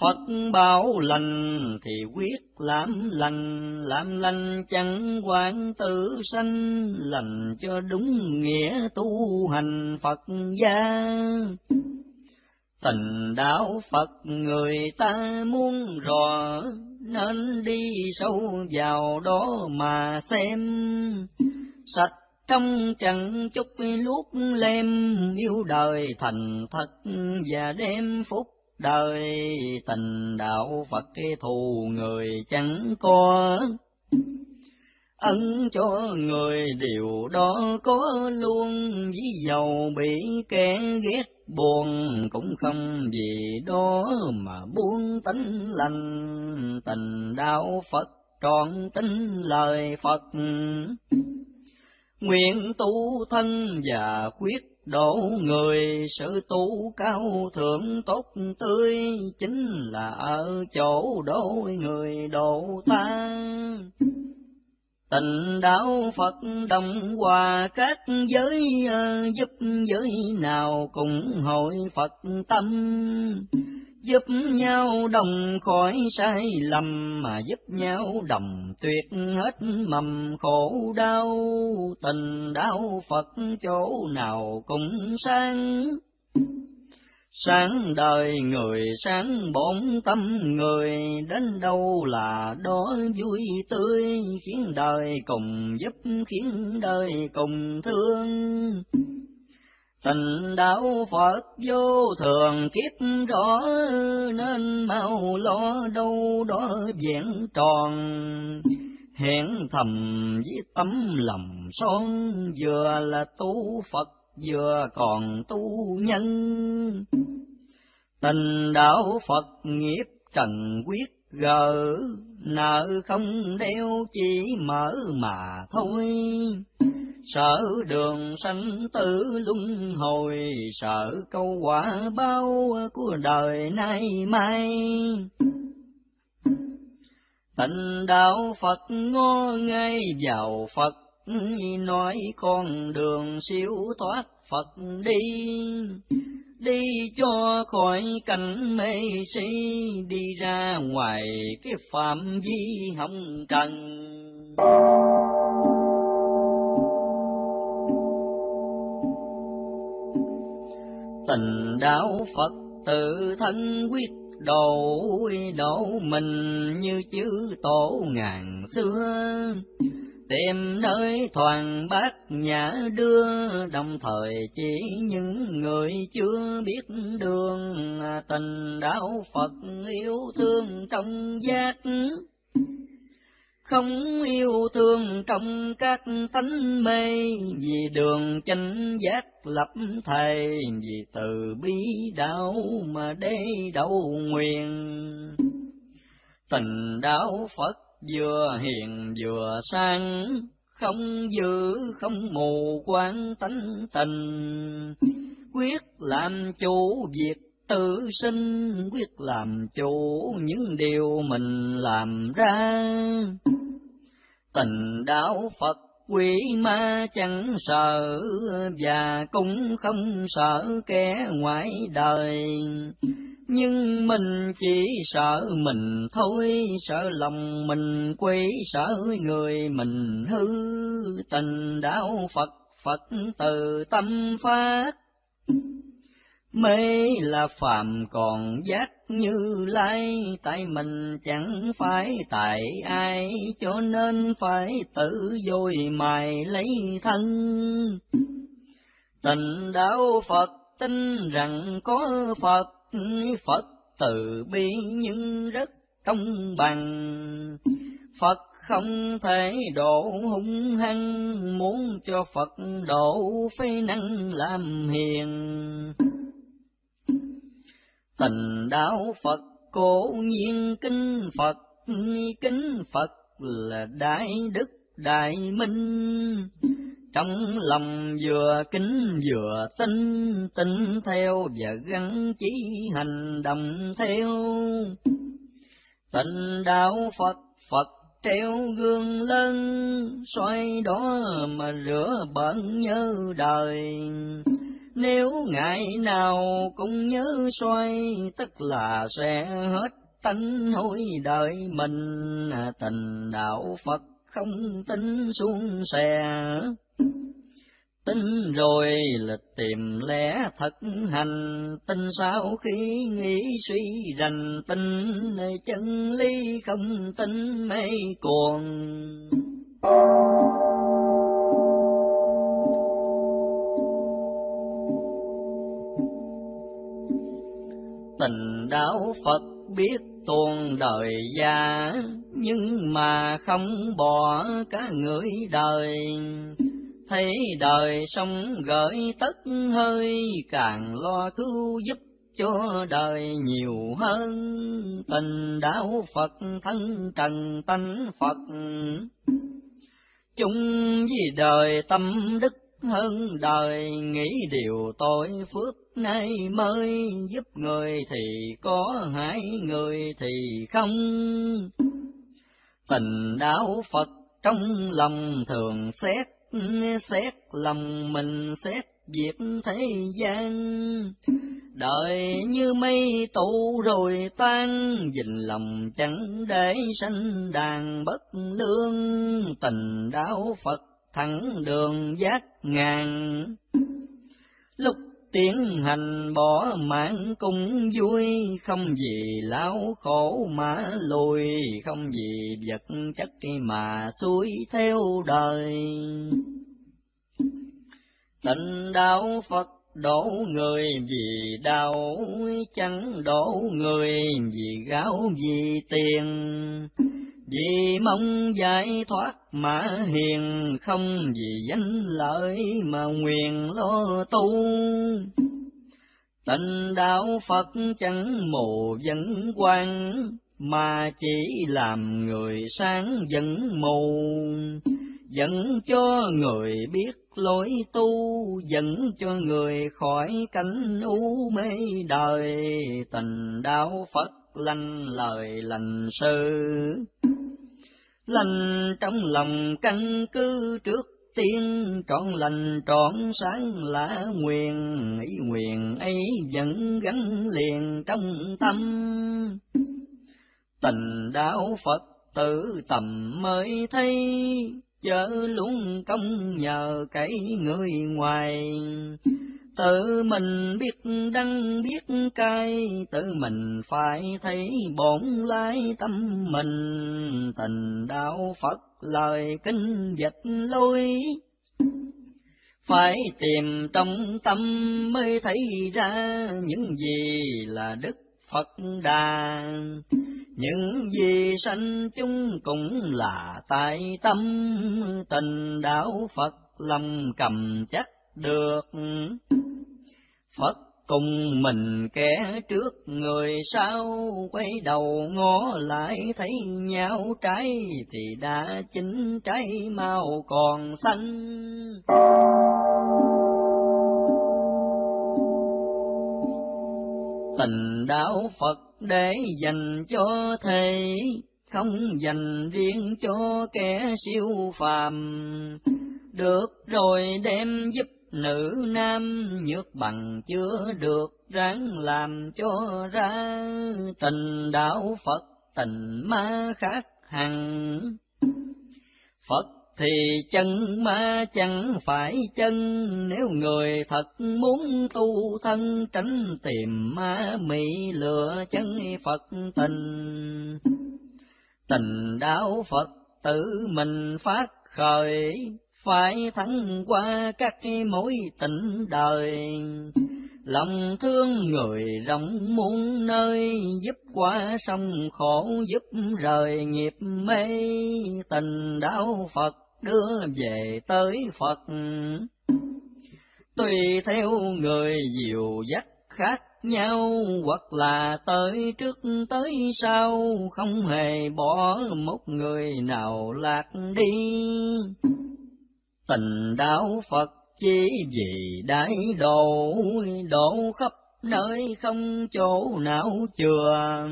Phật bảo lành thì quyết làm lành, làm lành chẳng quan tự sanh, lành cho đúng nghĩa tu hành Phật gia. tình đạo Phật người ta muốn rõ, nên đi sâu vào đó mà xem. Sạch trong chẳng chút lúc lem, yêu đời thành thật và đem phúc đời tình đạo Phật cái thù người chẳng có. Ân cho người điều đó có luôn ví dầu bị kẻ ghét buồn cũng không vì đó mà buông tánh lành. Tình đạo Phật trọn tính lời Phật. Nguyện tu thân và quyết đổ người sự tu cao thượng tốt tươi, chính là ở chỗ đôi người độ ta Tình đạo Phật đồng hòa các giới ờ, giúp giới nào cũng hội Phật tâm giúp nhau đồng khỏi sai lầm, mà giúp nhau đồng tuyệt hết mầm khổ đau. Tình đau Phật chỗ nào cũng sáng. Sáng đời người, sáng bổn tâm người, đến đâu là đó vui tươi, khiến đời cùng giúp, khiến đời cùng thương tình đạo Phật vô thường kiếp rõ, nên mau lo đâu đó vẹn tròn. Hẹn thầm với tấm lòng son, vừa là tu Phật, vừa còn tu nhân. Tình đạo Phật nghiệp trần quyết gỡ nợ không đeo chỉ mở mà thôi sợ đường sanh tử luân hồi sợ câu quả bao của đời nay mai Tịnh đạo Phật ngó ngay vào Phật, nói con đường siêu thoát Phật đi. Đi cho khỏi cảnh mê si, đi ra ngoài cái phạm vi hồng trần. Tình đạo Phật tự thân quyết độ đổ mình như chữ tổ ngàn xưa tìm nơi thoàn bát nhã đưa. Đồng thời chỉ những người chưa biết đường à, tình đạo Phật yêu thương trong giác. Không yêu thương trong các tánh mê, vì đường chánh giác lập thầy, vì từ bi đạo mà đế đầu nguyện. Tình đạo phật vừa hiền vừa sang, không dữ không mù quán tánh tình. Quyết làm chủ việc tự sinh, quyết làm chủ những điều mình làm ra. Tình đạo Phật quỷ ma chẳng sợ và cũng không sợ kẻ ngoại đời. Nhưng mình chỉ sợ mình thôi, sợ lòng mình quỷ sợ người mình hư. Tình đạo Phật Phật từ tâm phát. Mê là phàm còn giác như lai, tại mình chẳng phải tại ai, cho nên phải tự dồi mài lấy thân. Tình đạo Phật tin rằng có Phật, Phật từ bi nhưng rất công bằng. Phật không thể độ hung hăng, muốn cho Phật độ phải năng làm hiền tình đạo Phật cổ nhiên kinh Phật kính Phật là đại đức đại minh. Trong lòng vừa kính vừa tin tin theo và gắn chí hành động theo. Tình đạo Phật Phật treo gương lớn xoay đó mà rửa bẩn nhớ đời nếu ngày nào cũng nhớ xoay, tức là sẽ hết tánh hối đời mình, tình đạo Phật không tính xuống xe. tin rồi là tìm lẽ thật hành. Tin sau khi nghĩ suy rành tin chân lý không tin mê cuồng. Đạo Phật biết tuôn đời già, nhưng mà không bỏ cả người đời. Thấy đời sống gửi tất hơi, càng lo cứu giúp cho đời nhiều hơn. Tình đạo Phật thân trần tánh Phật, chung vì đời tâm đức hơn đời, nghĩ điều tội phước nay mới giúp người thì có hại người thì không. Tình đạo phật trong lòng thường xét xét lòng mình xét việc thế gian. Đời như mây tụ rồi tan dình lòng chẳng để sanh đàn bất lương. Tình đạo phật thẳng đường giác ngàn lúc tiến hành bỏ mạng cũng vui, không vì lão khổ mà lùi, không vì vật chất mà xuôi theo đời. Tịnh đạo Phật đổ người vì đau, chẳng đổ người vì gáo vì tiền vì mong giải thoát mà hiền, không vì danh lợi mà nguyện lo tu. tình đạo Phật chẳng mù vẫn quan, mà chỉ làm người sáng vẫn mù, dẫn cho người biết lối tu, dẫn cho người khỏi cánh u mê đời, tình đạo Phật lanh lời lành sư. Lành trong lòng căn cứ trước tiên trọn lành trọn sáng là nguyện. Ý nguyện ấy vẫn gắn liền trong tâm. Tình đạo phật tử tầm mới thấy chớ luôn công nhờ cậy người ngoài. Tự mình biết đăng biết cay tự mình phải thấy bổn lai tâm mình. Tình đạo phật lời kinh dịch lôi. Phải tìm trong tâm mới thấy ra những gì là đức Phật Đà, những gì sanh chúng cũng là tại tâm, tình đạo Phật lòng cầm chắc được. Phật cùng mình kẻ trước người sau, quay đầu ngó lại thấy nhau trái, thì đã chín trái mau còn xanh. Tình đạo Phật để dành cho thầy, không dành riêng cho kẻ siêu phàm. Được rồi đem giúp nữ nam nhược bằng chưa được ráng làm cho ra tình đạo Phật tình ma khác hằng. Phật thì chân ma chẳng phải chân, nếu người thật muốn tu thân tránh tìm ma mị lừa chân Phật tình. Tình đạo Phật tự mình phát khởi, phải thắng qua các mối tình đời. Lòng thương người rộng muôn nơi, giúp qua sông khổ, giúp rời nghiệp mê, tình đạo Phật đưa về tới Phật. Tùy theo người diệu dắt khác nhau, hoặc là tới trước tới sau, không hề bỏ một người nào lạc đi. Tình đạo Phật chỉ vì đại độ, độ khắp nơi không chỗ nào chừa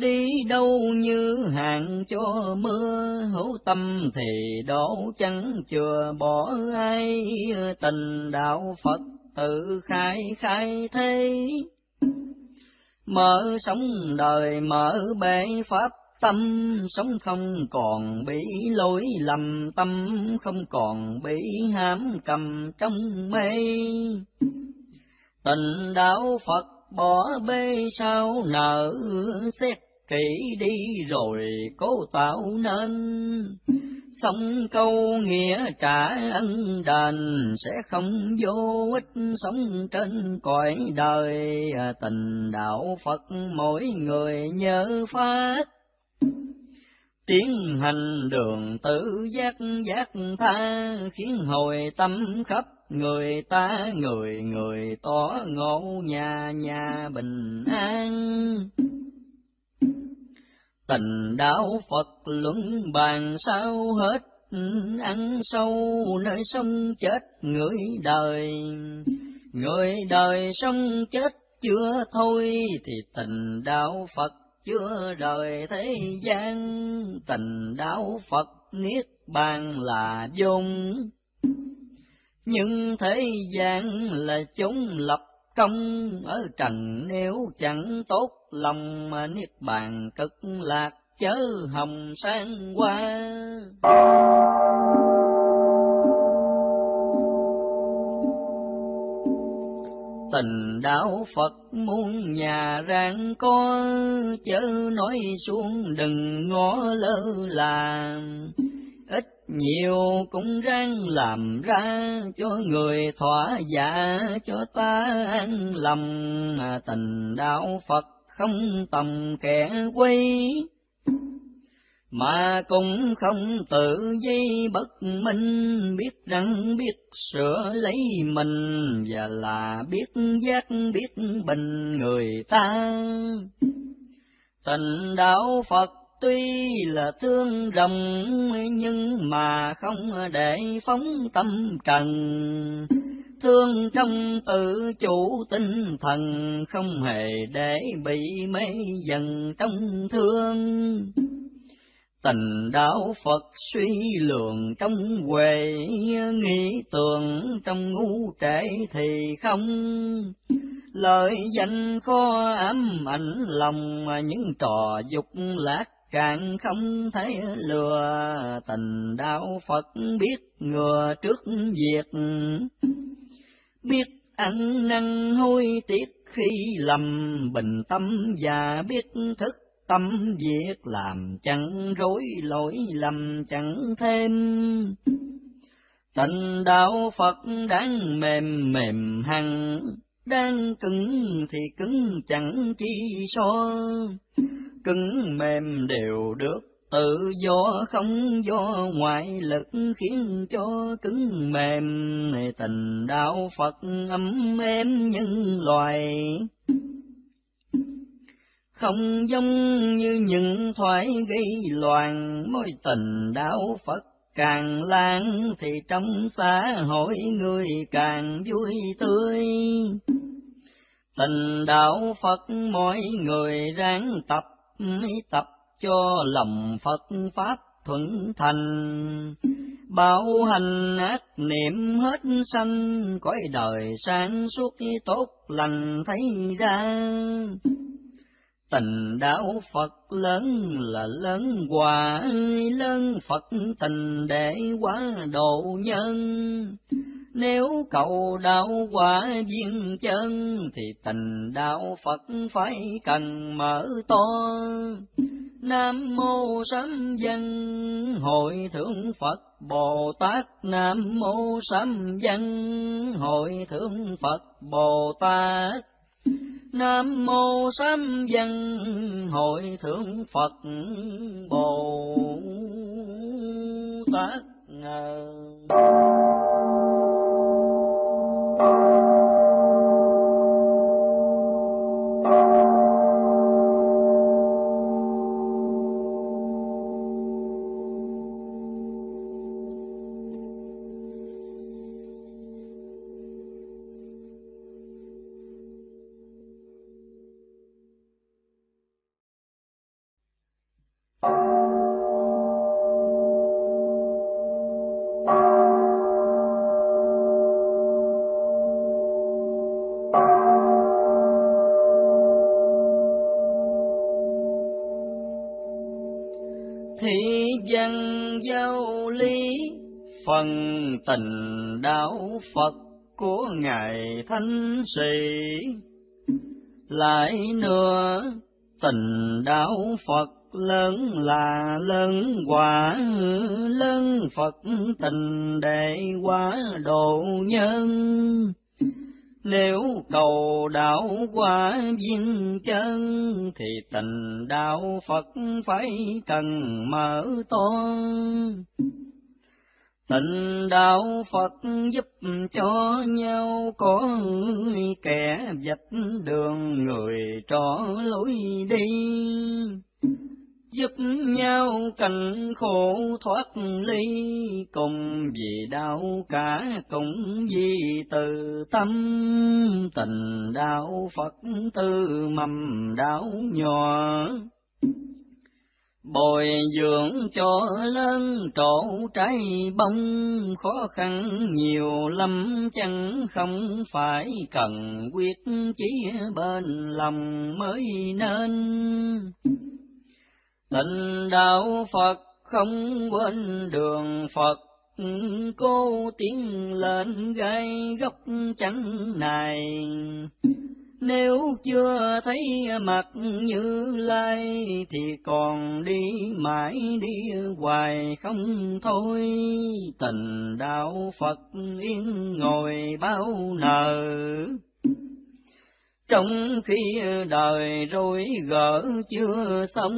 đi đâu như hạn cho mưa, hữu tâm thì đổ chẳng chừa bỏ ai, tình đạo Phật tự khai khai thế. Mở sống đời mở bể pháp tâm. Sống không còn bị lỗi lầm tâm không còn bị hãm cầm trong mê. Tình đạo phật bỏ bê sao nợ xét kỹ đi rồi cố tạo nên. Xong câu nghĩa trả ân đền sẽ không vô ích sống trên cõi đời. Tình đạo Phật mỗi người nhớ phát tiến hành đường tự giác giác tha, khiến hồi tâm khắp người ta, người người tỏ ngộ, nhà nhà bình an tình đạo Phật luận bàn sao hết, ăn sâu nơi sông chết người đời. Người đời sông chết chưa thôi thì tình đạo Phật chưa đời thế gian. Tình đạo Phật niết bàn là dung. Nhưng thế gian là chúng lập công ở trần. Nếu chẳng tốt lòng mà niết bàn cực lạc chớ hồng sáng qua. Tình đạo Phật muôn nhà rang có, chớ nói xuống đừng ngó lơ là, nhiều cũng ráng làm ra cho người thỏa dạ cho ta an lòng, à, tình đạo Phật không tầm kẻ quay mà cũng không tự dây bất minh, biết rằng biết sửa lấy mình, và là biết giác biết bình người ta. Tình đạo Phật tuy là thương đồng nhưng mà không để phóng tâm trần. Thương trong tự chủ tinh thần, không hề để bị mê dần trong thương Tình đạo Phật suy lượng trong huệ, nghĩ tưởng trong ngu trễ thì không. Lời danh khó ám ảnh lòng, những trò dục lạc càng không thấy lừa. Tình đạo Phật biết ngừa trước việc, biết ăn năn hối tiếc khi lầm bình tâm và biết thức tâm việc làm chẳng rối lỗi lầm chẳng thêm. Tình đạo Phật đáng mềm mềm hằng, đang cứng thì cứng chẳng chi so, cứng mềm đều được tự do không do. Ngoại lực khiến cho cứng mềm tình đạo Phật ấm êm nhân loài không giống như những thoại gây loạn mối tình đạo Phật càng lan thì trong xã hội người càng vui tươi. Tình đạo Phật mỗi người ráng tập, tập cho lòng Phật Pháp thuận thành. Bảo hành ác niệm hết sanh, cõi đời sáng suốt tốt lành thấy ra. Tình đạo Phật lớn là lớn quả, lớn Phật tình để quá độ nhân. Nếu cầu đạo quả viên chân, thì tình đạo Phật phải cần mở to. Nam mô sám văn hội thượng Phật Bồ Tát Nam mô sám văn hội thượng Phật Bồ Tát Nam mô Sám Văn Hội Thượng Phật Bồ Tát. Tình đạo Phật của Ngài Thánh Sĩ. Lại nữa, tình đạo Phật lớn là lớn quả, lớn Phật tình để quá độ nhân. Nếu cầu đạo quả viên chân, thì tình đạo Phật phải cần mở to tình đạo Phật giúp cho nhau có kẻ dạch đường người trỏ lối đi, giúp nhau cảnh khổ thoát ly, cùng vì đạo cả cùng vì từ tâm, tình đạo Phật tư mầm đạo nhỏ bồi dưỡng cho lớn trổ trái bông, khó khăn nhiều lắm chẳng không phải cần quyết chí bên lòng mới nên. Tình đạo phật không quên đường phật cô tiến lên gai gốc chẳng này nếu chưa thấy mặt như lai thì còn đi mãi đi hoài không thôi. Tình đạo phật yên ngồi bao nở trong khi đời rối gỡ chưa xong,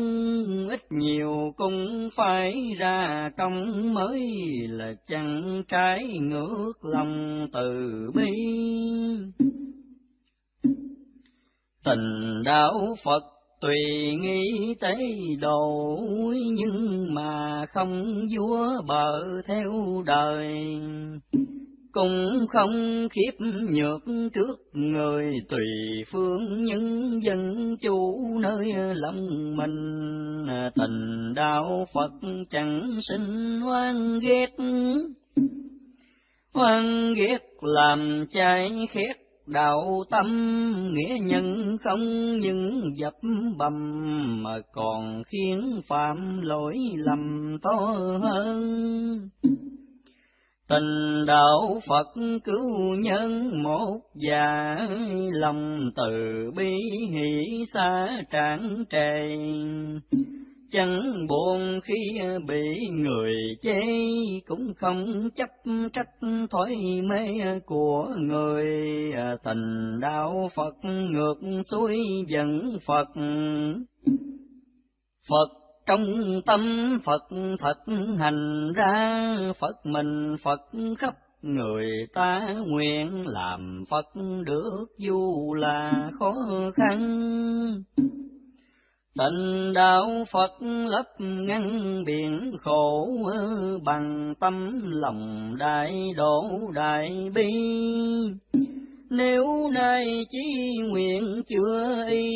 ít nhiều cũng phải ra công mới là chẳng trái ngược lòng từ bi. Tình đạo Phật tùy nghĩ tế độ, nhưng mà không vua bờ theo đời. Cũng không khiếp nhược trước người tùy phương nhân dân chủ nơi lòng mình tình đạo Phật chẳng sinh oan ghét oan ghét làm trái khét đạo tâm nghĩa nhân không những dập bầm, mà còn khiến phạm lỗi lầm to hơn. Tình đạo phật cứu nhân một già lòng từ bi hỷ xa tráng trề chẳng buồn khi ờ, bị người chê, cũng không chấp trách thói mê của người. Ờ, tình đạo Phật ngược xuôi dẫn Phật. Phật trong tâm Phật thật hành ra, Phật mình Phật khắp người ta nguyện làm Phật được dù là khó khăn. Tịnh đạo Phật lấp ngăn biển khổ, bằng tâm lòng đại độ đại bi. Nếu nay chí nguyện chưa y,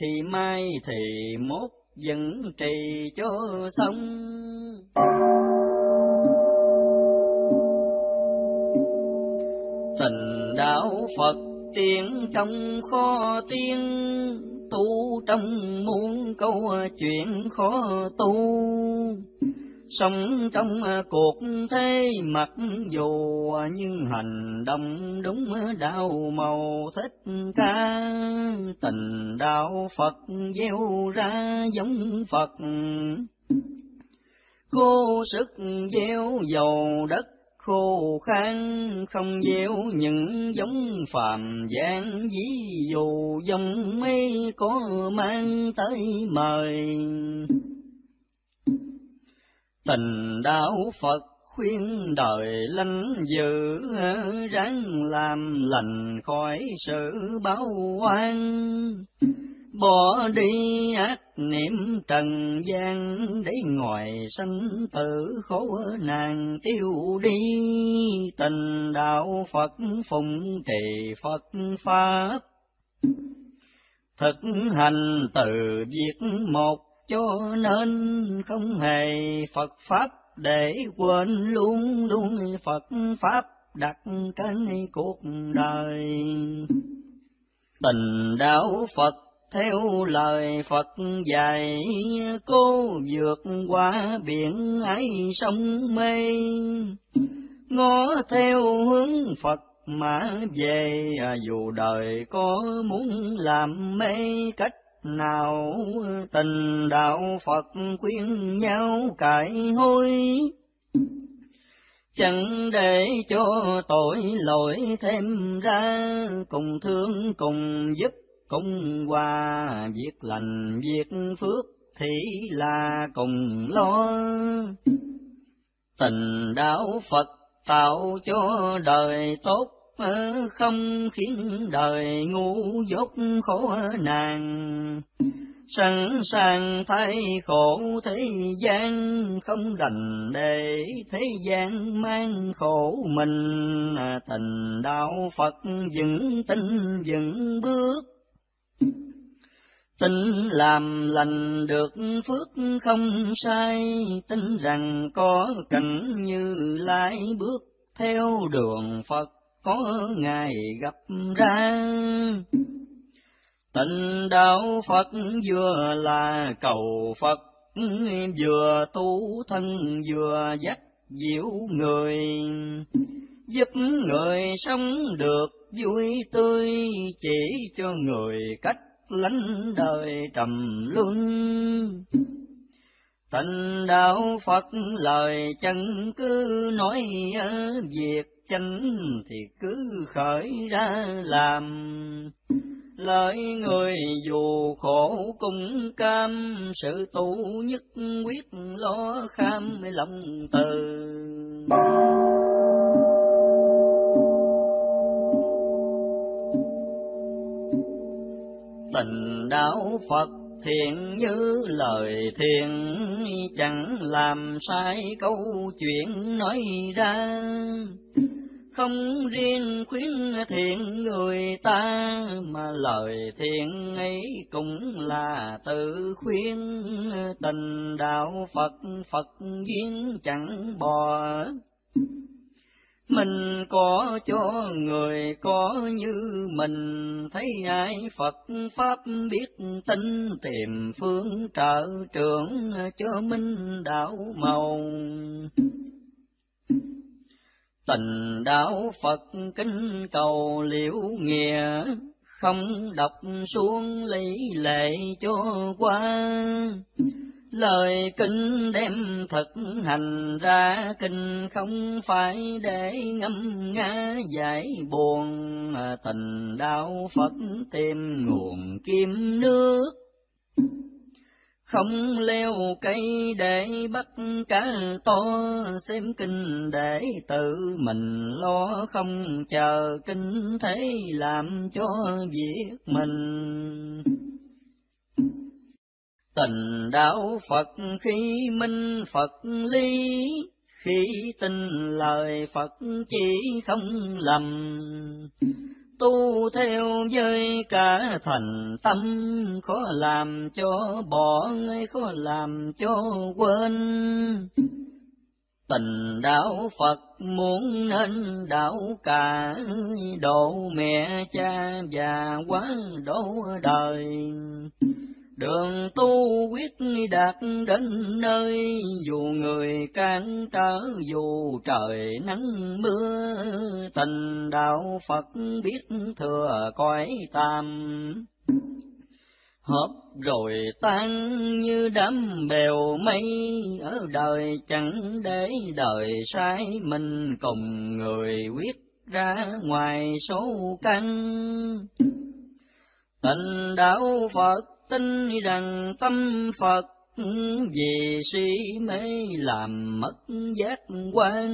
thì mai thì mốt vẫn trì cho xong. Tình đạo Phật tiên trong kho tiên tu trong muôn câu chuyện khó tu. Sống trong à, cuộc thế mặc dù nhưng hành động đúng đạo màu thích ca. Tình đạo phật gieo ra giống phật. Cô sức gieo dầu đất khô khan, không gieo những giống phàm gian. Dí dụ dòng mây có mang tới mời. Tình đạo phật khuyên đời lánh dữ, ráng làm lành khỏi sự báo oan bỏ đi ác niệm trần gian để ngoài sanh tử khổ nàng tiêu đi. Tình đạo phật phụng trì phật pháp. Thực hành từ việc một cho nên không hề phật pháp để quên luôn luôn phật pháp đặt trên cuộc đời. Tình đạo phật theo lời Phật dạy, cô vượt qua biển ấy sông mê. Ngó theo hướng Phật mà về, à, dù đời có muốn làm mê cách nào, tình đạo Phật khuyên nhau cải hối chẳng để cho tội lỗi thêm ra, cùng thương cùng giúp cũng qua việc lành việc phước thì là cùng lo. Tình đạo Phật tạo cho đời tốt, không khiến đời ngu dốt khổ nàng sẵn sàng thay khổ thế gian không đành để thế gian mang khổ mình tình đạo phật vững tin vững bước tin làm lành được phước không sai tin rằng có cảnh như lai bước theo đường phật có ngày gặp ra. Tình đạo Phật vừa là cầu Phật, vừa tu thân vừa dắt diệu người, giúp người sống được vui tươi, chỉ cho người cách lánh đời trầm luân. Tịnh đạo Phật lời chân cứ nói việc chánh thì cứ khởi ra làm lời người dù khổ cũng cam sự tu nhất quyết lo kham lòng từ tình đạo phật thiện như lời thiện, chẳng làm sai câu chuyện nói ra. Không riêng khuyến thiện người ta, mà lời thiện ấy cũng là tự khuyên. Tình đạo phật phật duyên chẳng bò mình có cho người có như mình thấy ai Phật Pháp biết tin tìm phương trợ trưởng cho minh đạo màu tình đạo Phật kinh cầu liễu nghĩa, không đọc xuống lấy lệ cho qua. Lời kinh đem thực hành ra kinh không phải để ngâm nga giải buồn, tình đạo Phật tìm nguồn kim nước không leo cây để bắt cá to, xem kinh để tự mình lo, không chờ kinh thế làm cho việc mình. Tình đạo Phật khi minh Phật lý, khi tin lời Phật chỉ không lầm tu theo với cả thành tâm, khó làm cho bỏ, khó làm cho quên. Tình đạo Phật muốn nên đạo cả, độ mẹ cha và quá độ đời. Đường tu quyết đạt đến nơi, dù người can trở, dù trời nắng mưa, tình đạo Phật biết thừa cõi tam. Hợp rồi tan như đám bèo mây, ở đời chẳng để đời sai mình cùng người quyết ra ngoài số căn. Tình đạo Phật tin rằng tâm Phật vì si mê làm mất giác quan.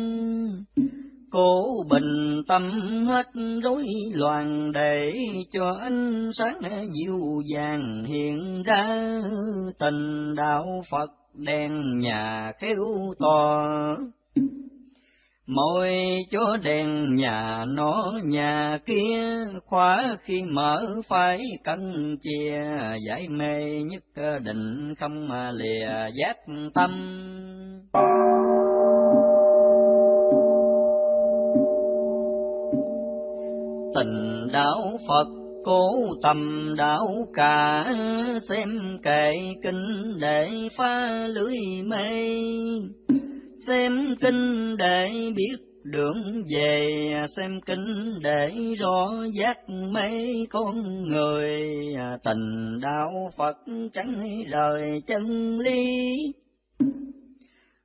Cố bình tâm hết rối loạn để cho ánh sáng dịu dàng hiện ra. Tình đạo Phật đèn nhà khéo to. Mỗi chỗ đèn nhà nó nhà kia, khóa khi mở phải cân chia, giải mê nhất định không lìa giác tâm. Tình đạo Phật cố tầm đạo cả xem kệ kinh để phá lưới mê xem kinh để biết đường về xem kinh để rõ giác mấy con người. Tình đạo Phật chẳng rời chân lý.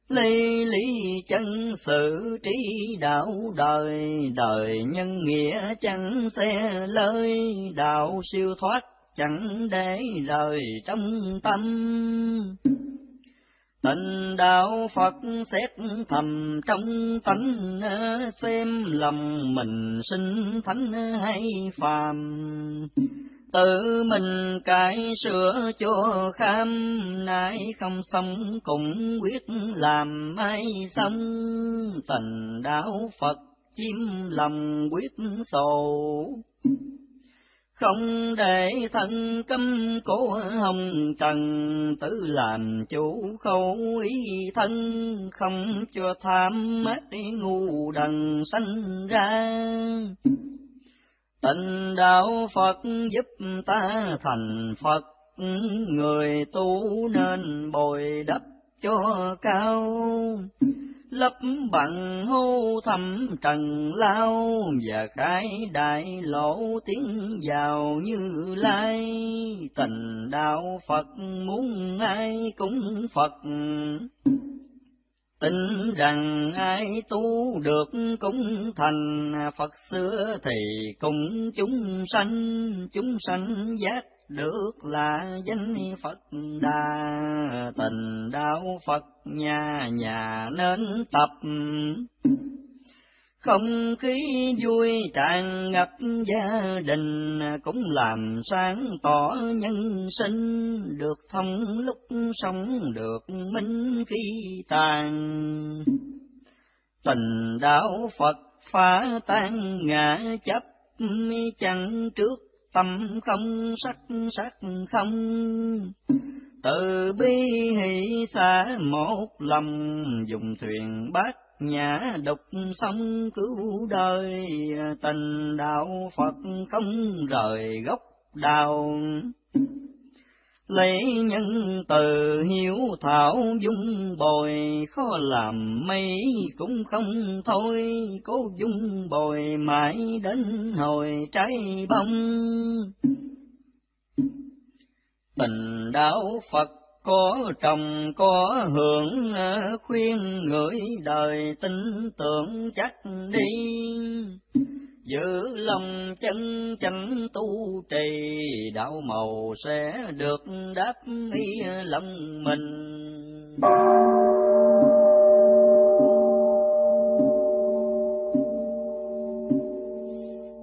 Ly lý chân sự trí đạo đời, đời nhân nghĩa chẳng xe lời, đạo siêu thoát chẳng để rời trong tâm. Tình đạo Phật xét thầm trong tánh, xem lòng mình sinh thánh hay phàm. Tự mình cải sửa cho kham nay không xong cũng quyết làm ai xong. Tình đạo phật chiếm lòng quyết sầu không để thân cấm cố hồng trần tự làm chủ khẩu ý thân không cho tham mắt ngu đần sanh ra Tịnh đạo Phật giúp ta thành Phật, người tu nên bồi đắp cho cao. Lấp bằng hô thầm trần lao, và khai đại lộ tiếng vào như lai. Tình đạo Phật muốn ai cũng Phật, Tin rằng ai tu được cũng thành Phật xưa thì cùng chúng sanh, chúng sanh giác được là danh Phật đà, tình đạo Phật nhà nhà nên tập. Không khí vui tràn ngập gia đình, cũng làm sáng tỏ nhân sinh, được thông lúc sống được minh khi tàn. Tình đạo Phật phá tan ngã chấp, chẳng trước tâm không sắc sắc không. Từ bi hỷ xã một lòng, dùng thuyền bát nhã đục sông cứu đời tình đạo Phật không rời gốc đào lấy nhân từ hiếu thảo dung bồi, khó làm mấy cũng không thôi. Cố dung bồi mãi đến hồi trái bông. Tình đạo Phật có trồng, có hưởng, khuyên người đời tin tưởng chắc đi giữ lòng chân chánh tu trì, đạo màu sẽ được đáp ý lòng mình.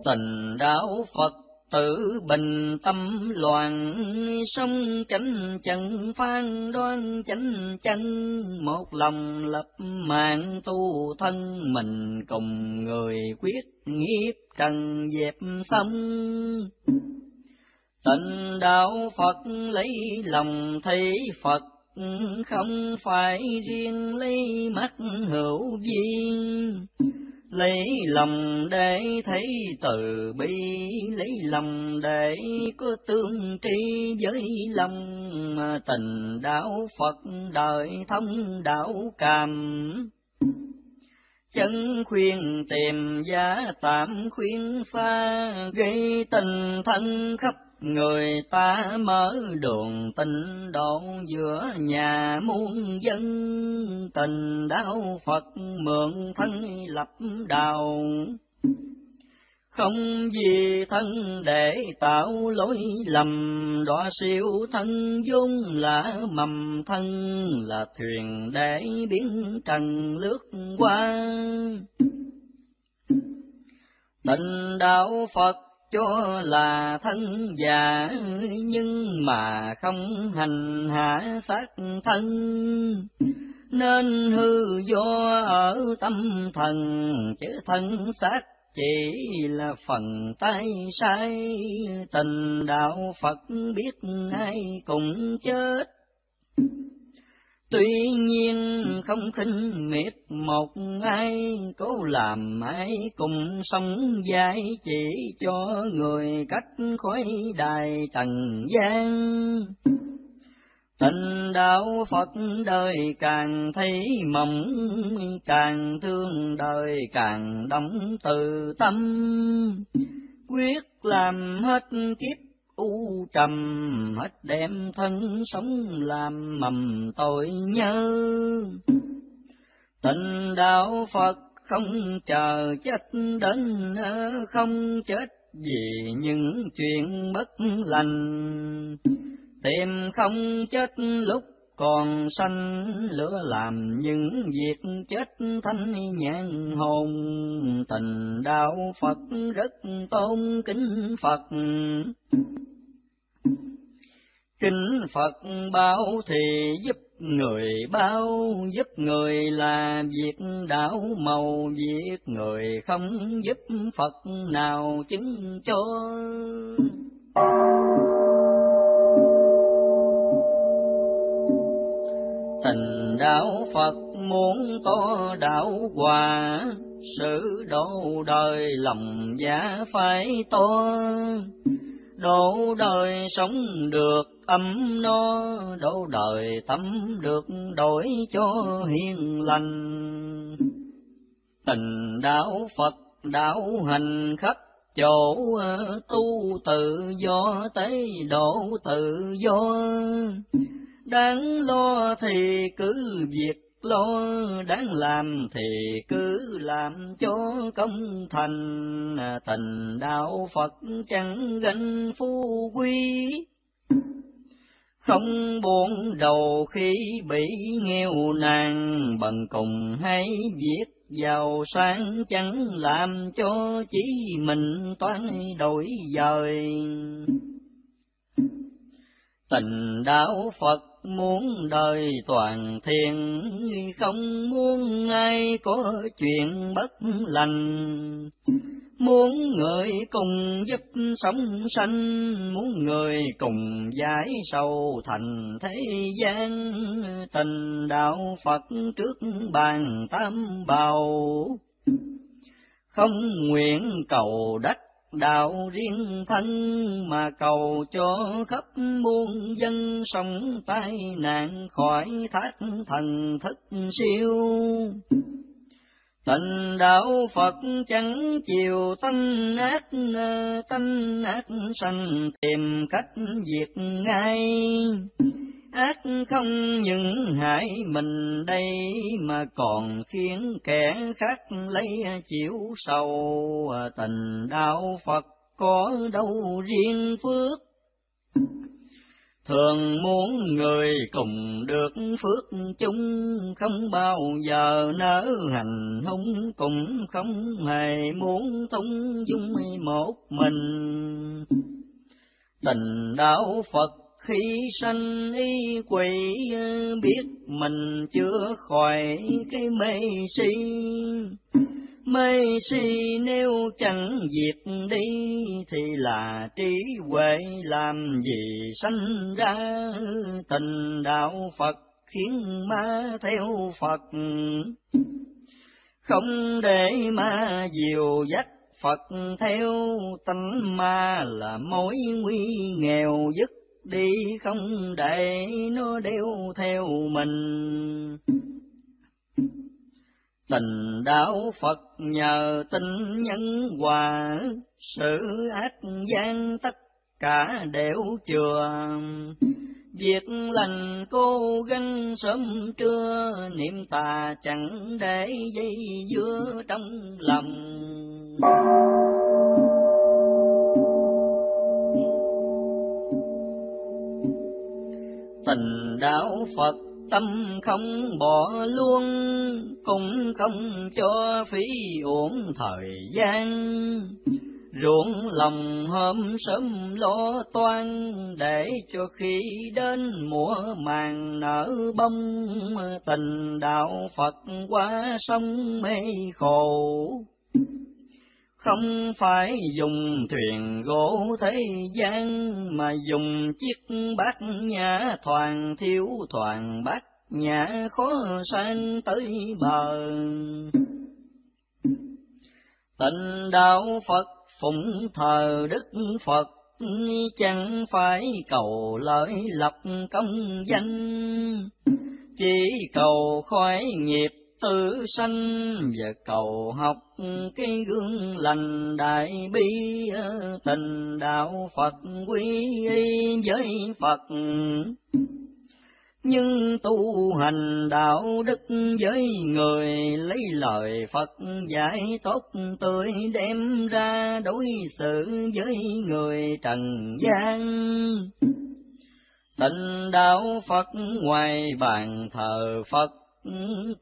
Tình đạo Phật tự bình tâm loạn, sông chánh chân phan đoan chánh chân. Một lòng lập mạng tu thân, mình cùng người quyết nghiệp trần dẹp xong. Tịnh đạo phật lấy lòng thấy phật, không phải riêng lấy mắt hữu duyên lấy lòng để thấy từ bi, lấy lòng để có tương tri. Với lòng tình đạo phật, đời thông đạo cảm. Chân khuyên tìm giá tạm khuyên xa gây tình thân khắp người ta mở đường tình độ giữa nhà muôn dân. Tình đạo Phật mượn thân lập đạo không vì thân để tạo lỗi lầm, đọa siêu thân dung là mầm thân, là thuyền để biến trần lướt qua. Tình đạo Phật cho là thân già, nhưng mà không hành hạ sát thân. Nên hư do ở tâm thần chứ thân xác chỉ là phần tay sai. Tình đạo Phật biết ai cũng chết. Tuy nhiên không khinh miệt một ai, cố làm ai cùng sống dài chỉ cho người cách khỏi đài trần gian. Tình đạo Phật đời càng thấy mộng, càng thương đời càng đóng từ tâm, quyết làm hết kiếp u trầm hết đem thân sống làm mầm tội nhớ. Tình đạo phật không chờ chết đến ờ, không chết vì những chuyện bất lành. Tìm không chết lúc còn sanh lửa làm những việc chết thanh nhãn hồn. Tình đạo Phật rất tôn kính Phật. Kính Phật bao thì giúp người bao, giúp người là việc đạo màu, việc người không giúp Phật nào chứng cho. Tình đạo Phật muốn to đạo hòa, sự độ đời lòng giá phải to độ đời sống được ấm no, độ đời tâm được đổi cho hiền lành. Tình đạo Phật đạo hành khắp chỗ tu tự do tế độ tự do. Đáng lo thì cứ việc lo, đáng làm thì cứ làm cho công thành. Tình đạo Phật chẳng ganh phu quý không buồn đầu khi bị nghèo nàn, bằng cùng hay viết giàu sang chẳng làm cho chỉ mình toán đổi dời. Tình đạo Phật muốn đời toàn thiện, không muốn ai có chuyện bất lành. Muốn người cùng giúp sống sanh, muốn người cùng giải sâu thành thế gian, tình đạo Phật trước bàn tam bào. Không nguyện cầu đắc đạo riêng thân mà cầu cho khắp muôn dân sống tai nạn khỏi thác thần thức siêu. Tình đạo Phật chẳng chiều tâm ác, tâm ác sanh tìm cách diệt ngay ác không những hại mình đây, mà còn khiến kẻ khác lấy chịu sầu tình đạo Phật có đâu riêng phước? Thường muốn người cùng được phước chung, không bao giờ nỡ hành hung, cũng không hề muốn tung dung một mình. Tình đạo Phật khi sanh y quỷ, biết mình chưa khỏi cái mê si. Mê si nếu chẳng diệt đi, thì là trí huệ làm gì sanh ra? Tình đạo Phật khiến ma theo Phật. Không để ma diều dắt Phật theo, tánh ma là mối nguy nghèo dứt đi không để nó đeo theo mình. Tình đạo Phật nhờ tinh nhân hòa, sự ác gian tất cả đều chừa. Việc lành cô gắng sớm trưa, niệm tà chẳng để dây dưa trong lòng. Tình đạo Phật tâm không bỏ luôn, cũng không cho phí uổng thời gian. Ruộng lòng hôm sớm lo toan, để cho khi đến mùa màng nở bông, tình đạo Phật qua sông mê khổ không phải dùng thuyền gỗ thế gian, mà dùng chiếc bát nhã thoàn thiếu thoàn bát nhã khó sang tới bờ. Tình đạo phật phụng thờ đức phật chẳng phải cầu lợi lập công danh. Chỉ cầu khỏi nghiệp tự sanh và cầu học cái gương lành đại bi tình đạo Phật quý với Phật nhưng tu hành đạo đức với người lấy lời Phật dạy tốt tươi đem ra đối xử với người trần gian. Tịnh đạo Phật ngoài bàn thờ Phật,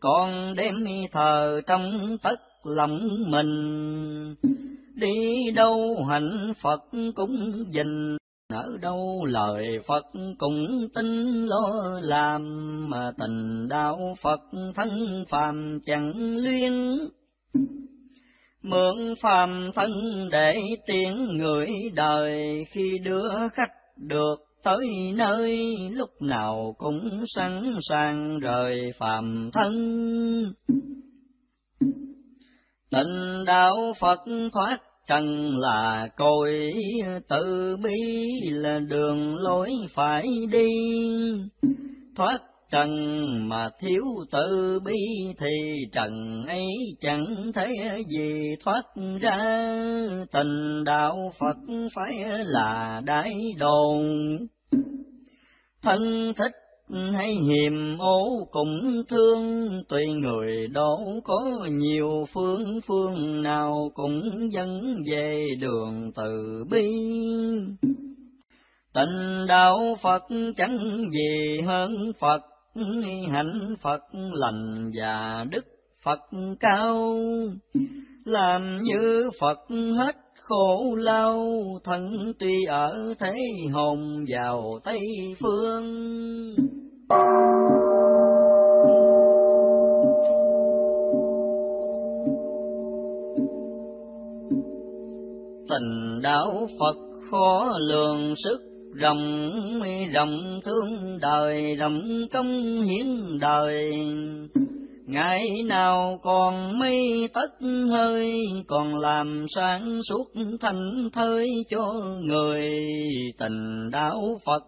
còn đêm thờ trong tất lòng mình. Đi đâu hạnh Phật cũng dình ở đâu lời Phật cũng tin lo làm, mà tình đạo Phật thân phàm chẳng luyên mượn phàm thân để tiếng người đời khi đưa khách được tới nơi lúc nào cũng sẵn sàng rời phàm thân. Tình đạo Phật thoát trần là cội tự bi là đường lối phải đi. Thoát trần mà thiếu tự bi thì trần ấy chẳng thấy gì thoát ra. Tình đạo phật phải là đại đồn. Thân thích hay hiềm ố cũng thương, tùy người đâu có nhiều phương phương nào cũng dẫn về đường từ bi. Tình đạo phật chẳng gì hơn phật hạnh phật lành và đức phật cao. Làm như phật hết khổ lao, thân tuy ở thế hồn vào tây phương. Tình đạo phật khó lường sức rộng rộng thương đời rộng công hiến đời. Ngày nào còn mây tất hơi, còn làm sáng suốt thanh thơi cho người. Tình đạo phật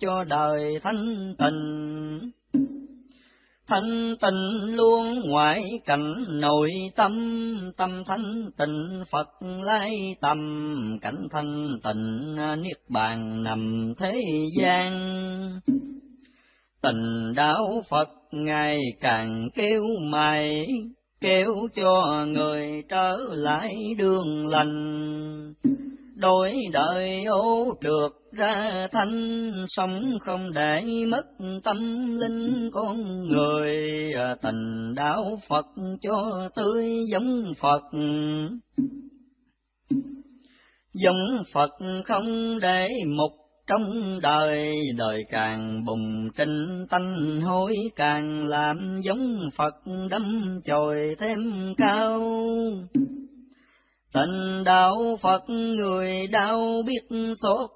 cho đời thanh tình thanh tịnh luôn ngoại cảnh, nội tâm tâm thanh tịnh, phật lai tâm cảnh thanh tịnh, niết bàn nằm thế gian. Tình đạo phật ngày càng kêu mày kêu cho người trở lại đường lành đổi đời ô trượt ra thanh, sống không để mất tâm linh. Con người à, tình đạo Phật cho tươi giống Phật. Giống Phật không để mục trong đời đời càng bùng trinh tanh, hối càng làm giống Phật đâm chồi thêm cao. Tình đạo Phật người đau biết xót,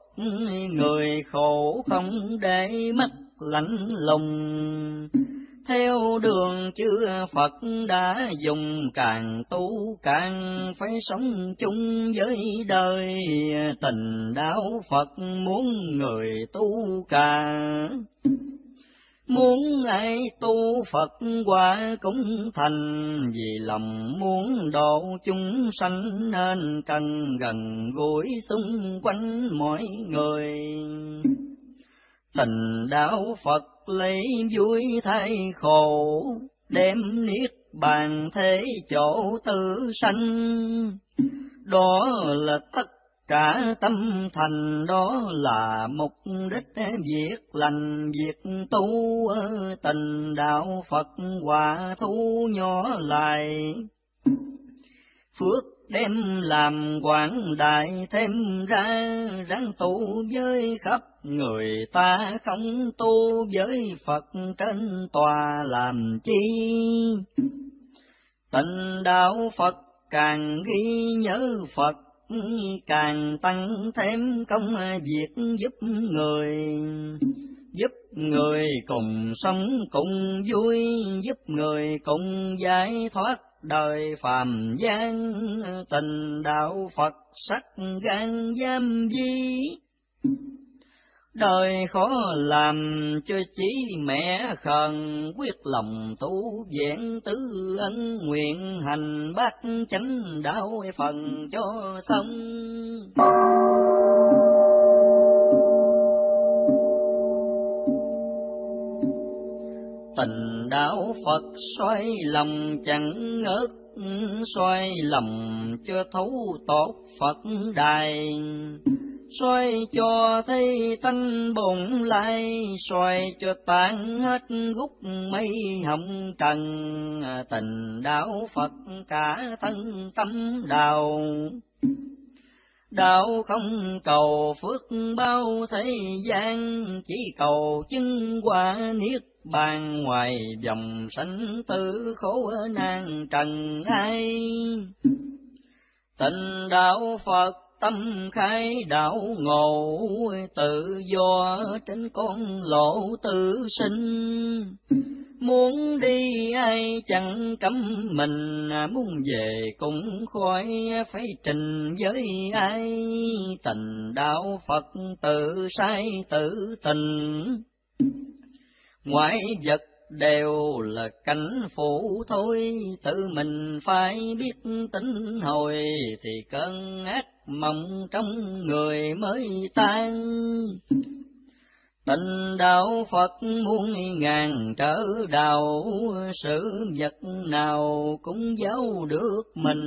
người khổ không để mất lạnh lùng. Theo đường chữ Phật đã dùng càng tu càng phải sống chung với đời, tình đạo Phật muốn người tu càng Muốn ai tu Phật quả cũng thành, Vì lòng muốn độ chúng sanh Nên cần gần gũi xung quanh mọi người. Tình đạo Phật lấy vui thay khổ, Đem niết bàn thế chỗ tự sanh. Đó là tất Cả tâm thành đó là mục đích việc lành, việc tu tình đạo Phật hòa thu nhỏ lại. Phước đem làm quảng đại thêm ra, ráng tu với khắp người ta, không tu với Phật trên tòa làm chi. Tình đạo Phật càng ghi nhớ Phật càng tăng thêm công việc giúp người giúp người cùng sống cùng vui, giúp người cùng giải thoát đời phàm gian, tình đạo Phật sắc gan giam di. Đời khó làm cho chỉ mẹ khờn quyết lòng tu vẹn tứ ân nguyện hành bát chánh đạo phần cho xong. Tình đạo Phật xoay lòng chẳng ngớt, xoay lòng cho thấu tốt Phật đài xoay cho thấy tanh bụng lại xoay cho tan hết gút mây hồng trần. Tình đạo phật cả thân tâm đào. Đạo không cầu phước bao thế gian, chỉ cầu chứng quả niết bàn ngoài dòng sanh tử khổ nan trần ai. Tình đạo phật tâm khai đạo ngộ, tự do trên con lộ tự sinh. Muốn đi ai chẳng cấm mình, muốn về cũng khỏi phải trình với ai. Tình đạo phật tự sai tự tình. Ngoại vật đều là cảnh phụ thôi tự mình phải biết tính hồi thì cơn ác mộng trong người mới tan Tình đạo Phật muôn ngàn trở đạo, sự vật nào cũng giấu được mình.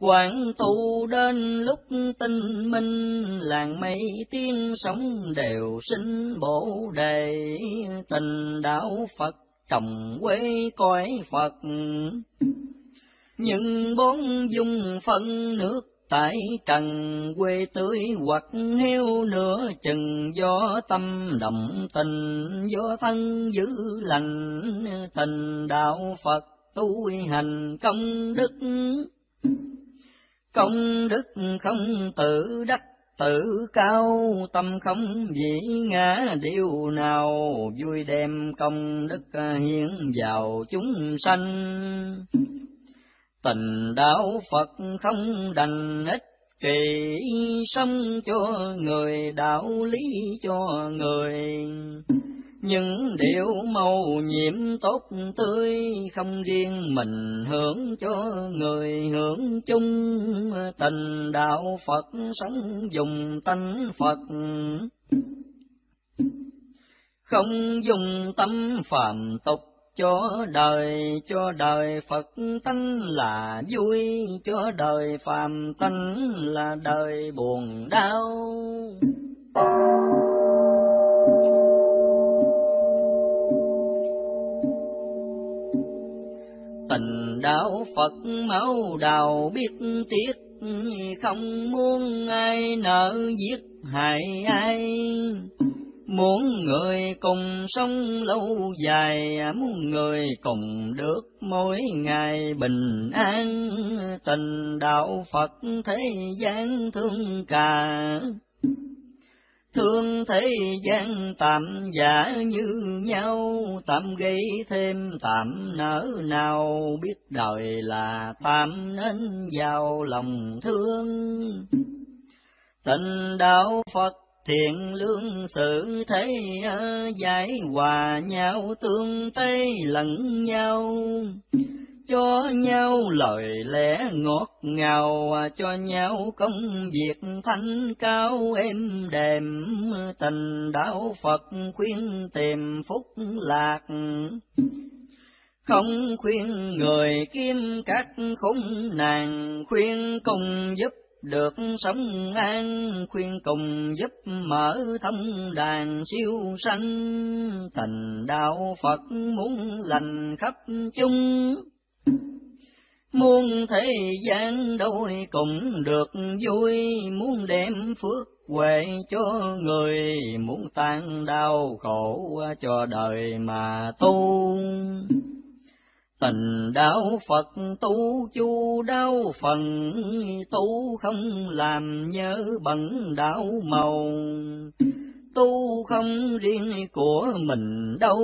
Quảng tu đến lúc tinh minh, làng mây tiên sống đều sinh bổ đề, tình đạo Phật trồng quê cõi Phật. Nhưng bốn dung phân nước tại trần quê tưới hoặc heo nửa chừng do tâm động tình do thân giữ lành. Tình đạo phật tu hành công đức công đức không tự đắc tự cao tâm không dĩ ngã điều nào vui đem công đức hiến vào chúng sanh Tình đạo Phật không đành ích kỳ, sống cho người đạo lý cho người. Những điệu màu nhiệm tốt tươi, không riêng mình hưởng cho người hưởng chung. Tình đạo Phật sống dùng tánh Phật không dùng tâm phàm tục cho đời cho đời Phật tánh là vui, cho đời phàm tánh là đời buồn đau. Tình đạo Phật máu đào biết tiếc, không muốn ai nợ giết hại ai Muốn người cùng sống lâu dài, muốn người cùng được mỗi ngày bình an, tình đạo Phật thế gian thương cả. Thương thế gian tạm giả như nhau, tạm gây thêm tạm nở nào, biết đời là tạm nên vào lòng thương. Tình đạo Phật thiện lương sự thế giải hòa nhau tương tây lẫn nhau cho nhau lời lẽ ngọt ngào, cho nhau công việc thanh cao êm đềm. Tình đạo phật khuyên tìm phúc lạc, không khuyên người kiếm các khốn nàng khuyên cùng giúp được sống an, khuyên cùng giúp mở thông đàn siêu sanh. Tình đạo Phật muốn lành khắp chung muôn thế gian đôi cũng được vui muốn đem phước huệ cho người muốn tan đau khổ cho đời mà tu Tình đạo Phật tu chu đau phần, tu không làm nhớ bẩn đạo màu. tu không riêng của mình đâu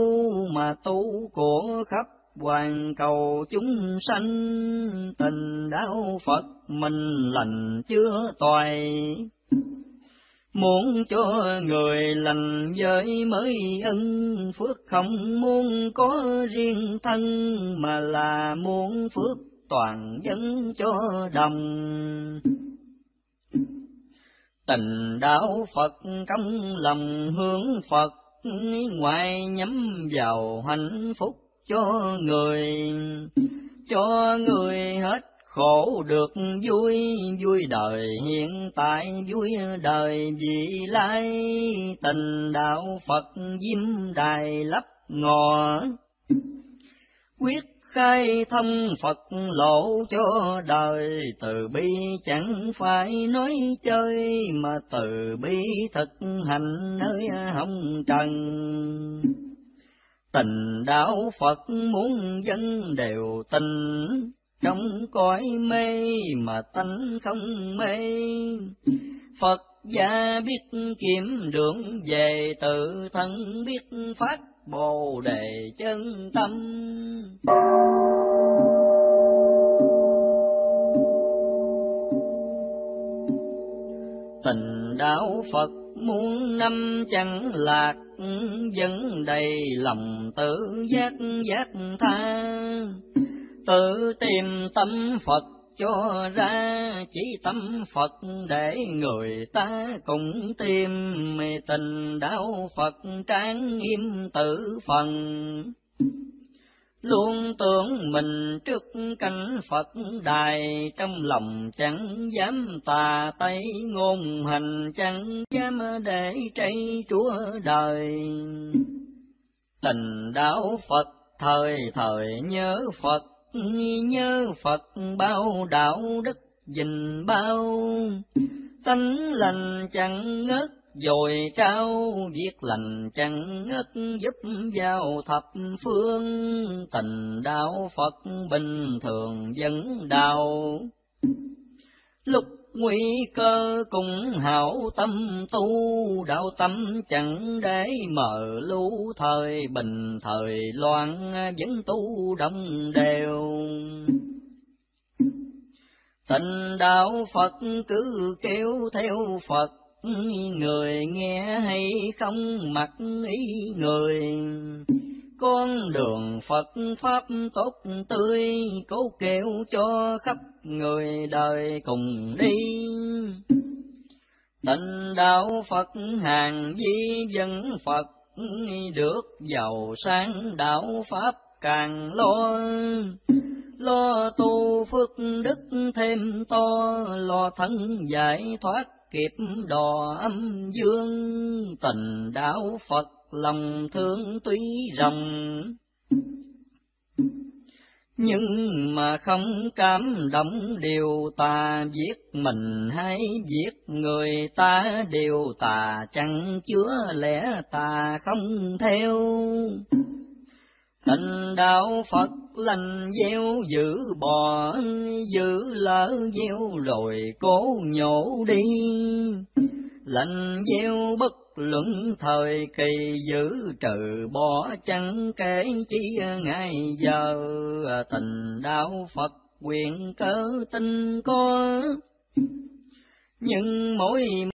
mà tu của khắp hoàn cầu chúng sanh, tình đạo Phật mình lành chưa toài Muốn cho người lành giới mới ân phước, không muốn có riêng thân, mà là muốn phước toàn dân cho đồng. Tình đạo Phật cấm lòng hướng Phật, ngoài nhắm vào hạnh phúc cho người, cho người hết khổ được vui, vui đời hiện tại, vui đời vị lai, tình đạo Phật diêm đài lấp ngò. Quyết khai thông Phật lộ cho đời, từ bi chẳng phải nói chơi, mà từ bi thực hành nơi hồng trần. Tình đạo Phật muốn dân đều tình, trong cõi mê mà tánh không mê. Phật gia biết kiếm đường về tự thân biết phát bồ đề chân tâm. Tình đạo Phật muốn năm chẳng lạc, vẫn đầy lòng tự giác giác tha. Tự tìm tâm Phật cho ra chỉ tâm Phật để người ta cùng tìm. Tình đạo Phật tráng nghiêm tự phần luôn tưởng mình trước cánh Phật đài trong lòng chẳng dám tà tay ngôn hành chẳng dám để trây chúa đời. Tình đạo Phật thời thời nhớ Phật nhớ Phật bao đạo đức dình bao, tánh lành chẳng ngất dồi trao, viết lành chẳng ngất giúp giao thập phương, tình đạo Phật bình thường vẫn đạo. Lúc nguy cơ cùng hảo tâm tu, đạo tâm chẳng để mờ lũ thời bình thời loạn vẫn tu đồng đều. Tình đạo Phật cứ kêu theo Phật, người nghe hay không mặc ý người con đường Phật Pháp tốt tươi, cố kêu cho khắp người đời cùng đi. Tịnh đạo Phật hàng di dân Phật, được giàu sang đạo Pháp càng lo. Lo tu phước đức thêm to, lo thân giải thoát kịp đò âm dương, tình đạo Phật lòng thương tuy rộng. Nhưng mà không cảm động điều ta giết mình hay giết người ta điều tà chẳng chứa lẽ tà không theo. Tình đạo Phật lành gieo giữ bò, giữ lỡ gieo rồi cố nhổ đi. Lành gieo bất luận thời kỳ giữ trừ bỏ chẳng kể chi ngày giờ tình đạo Phật quyền cơ tinh có nhưng mỗi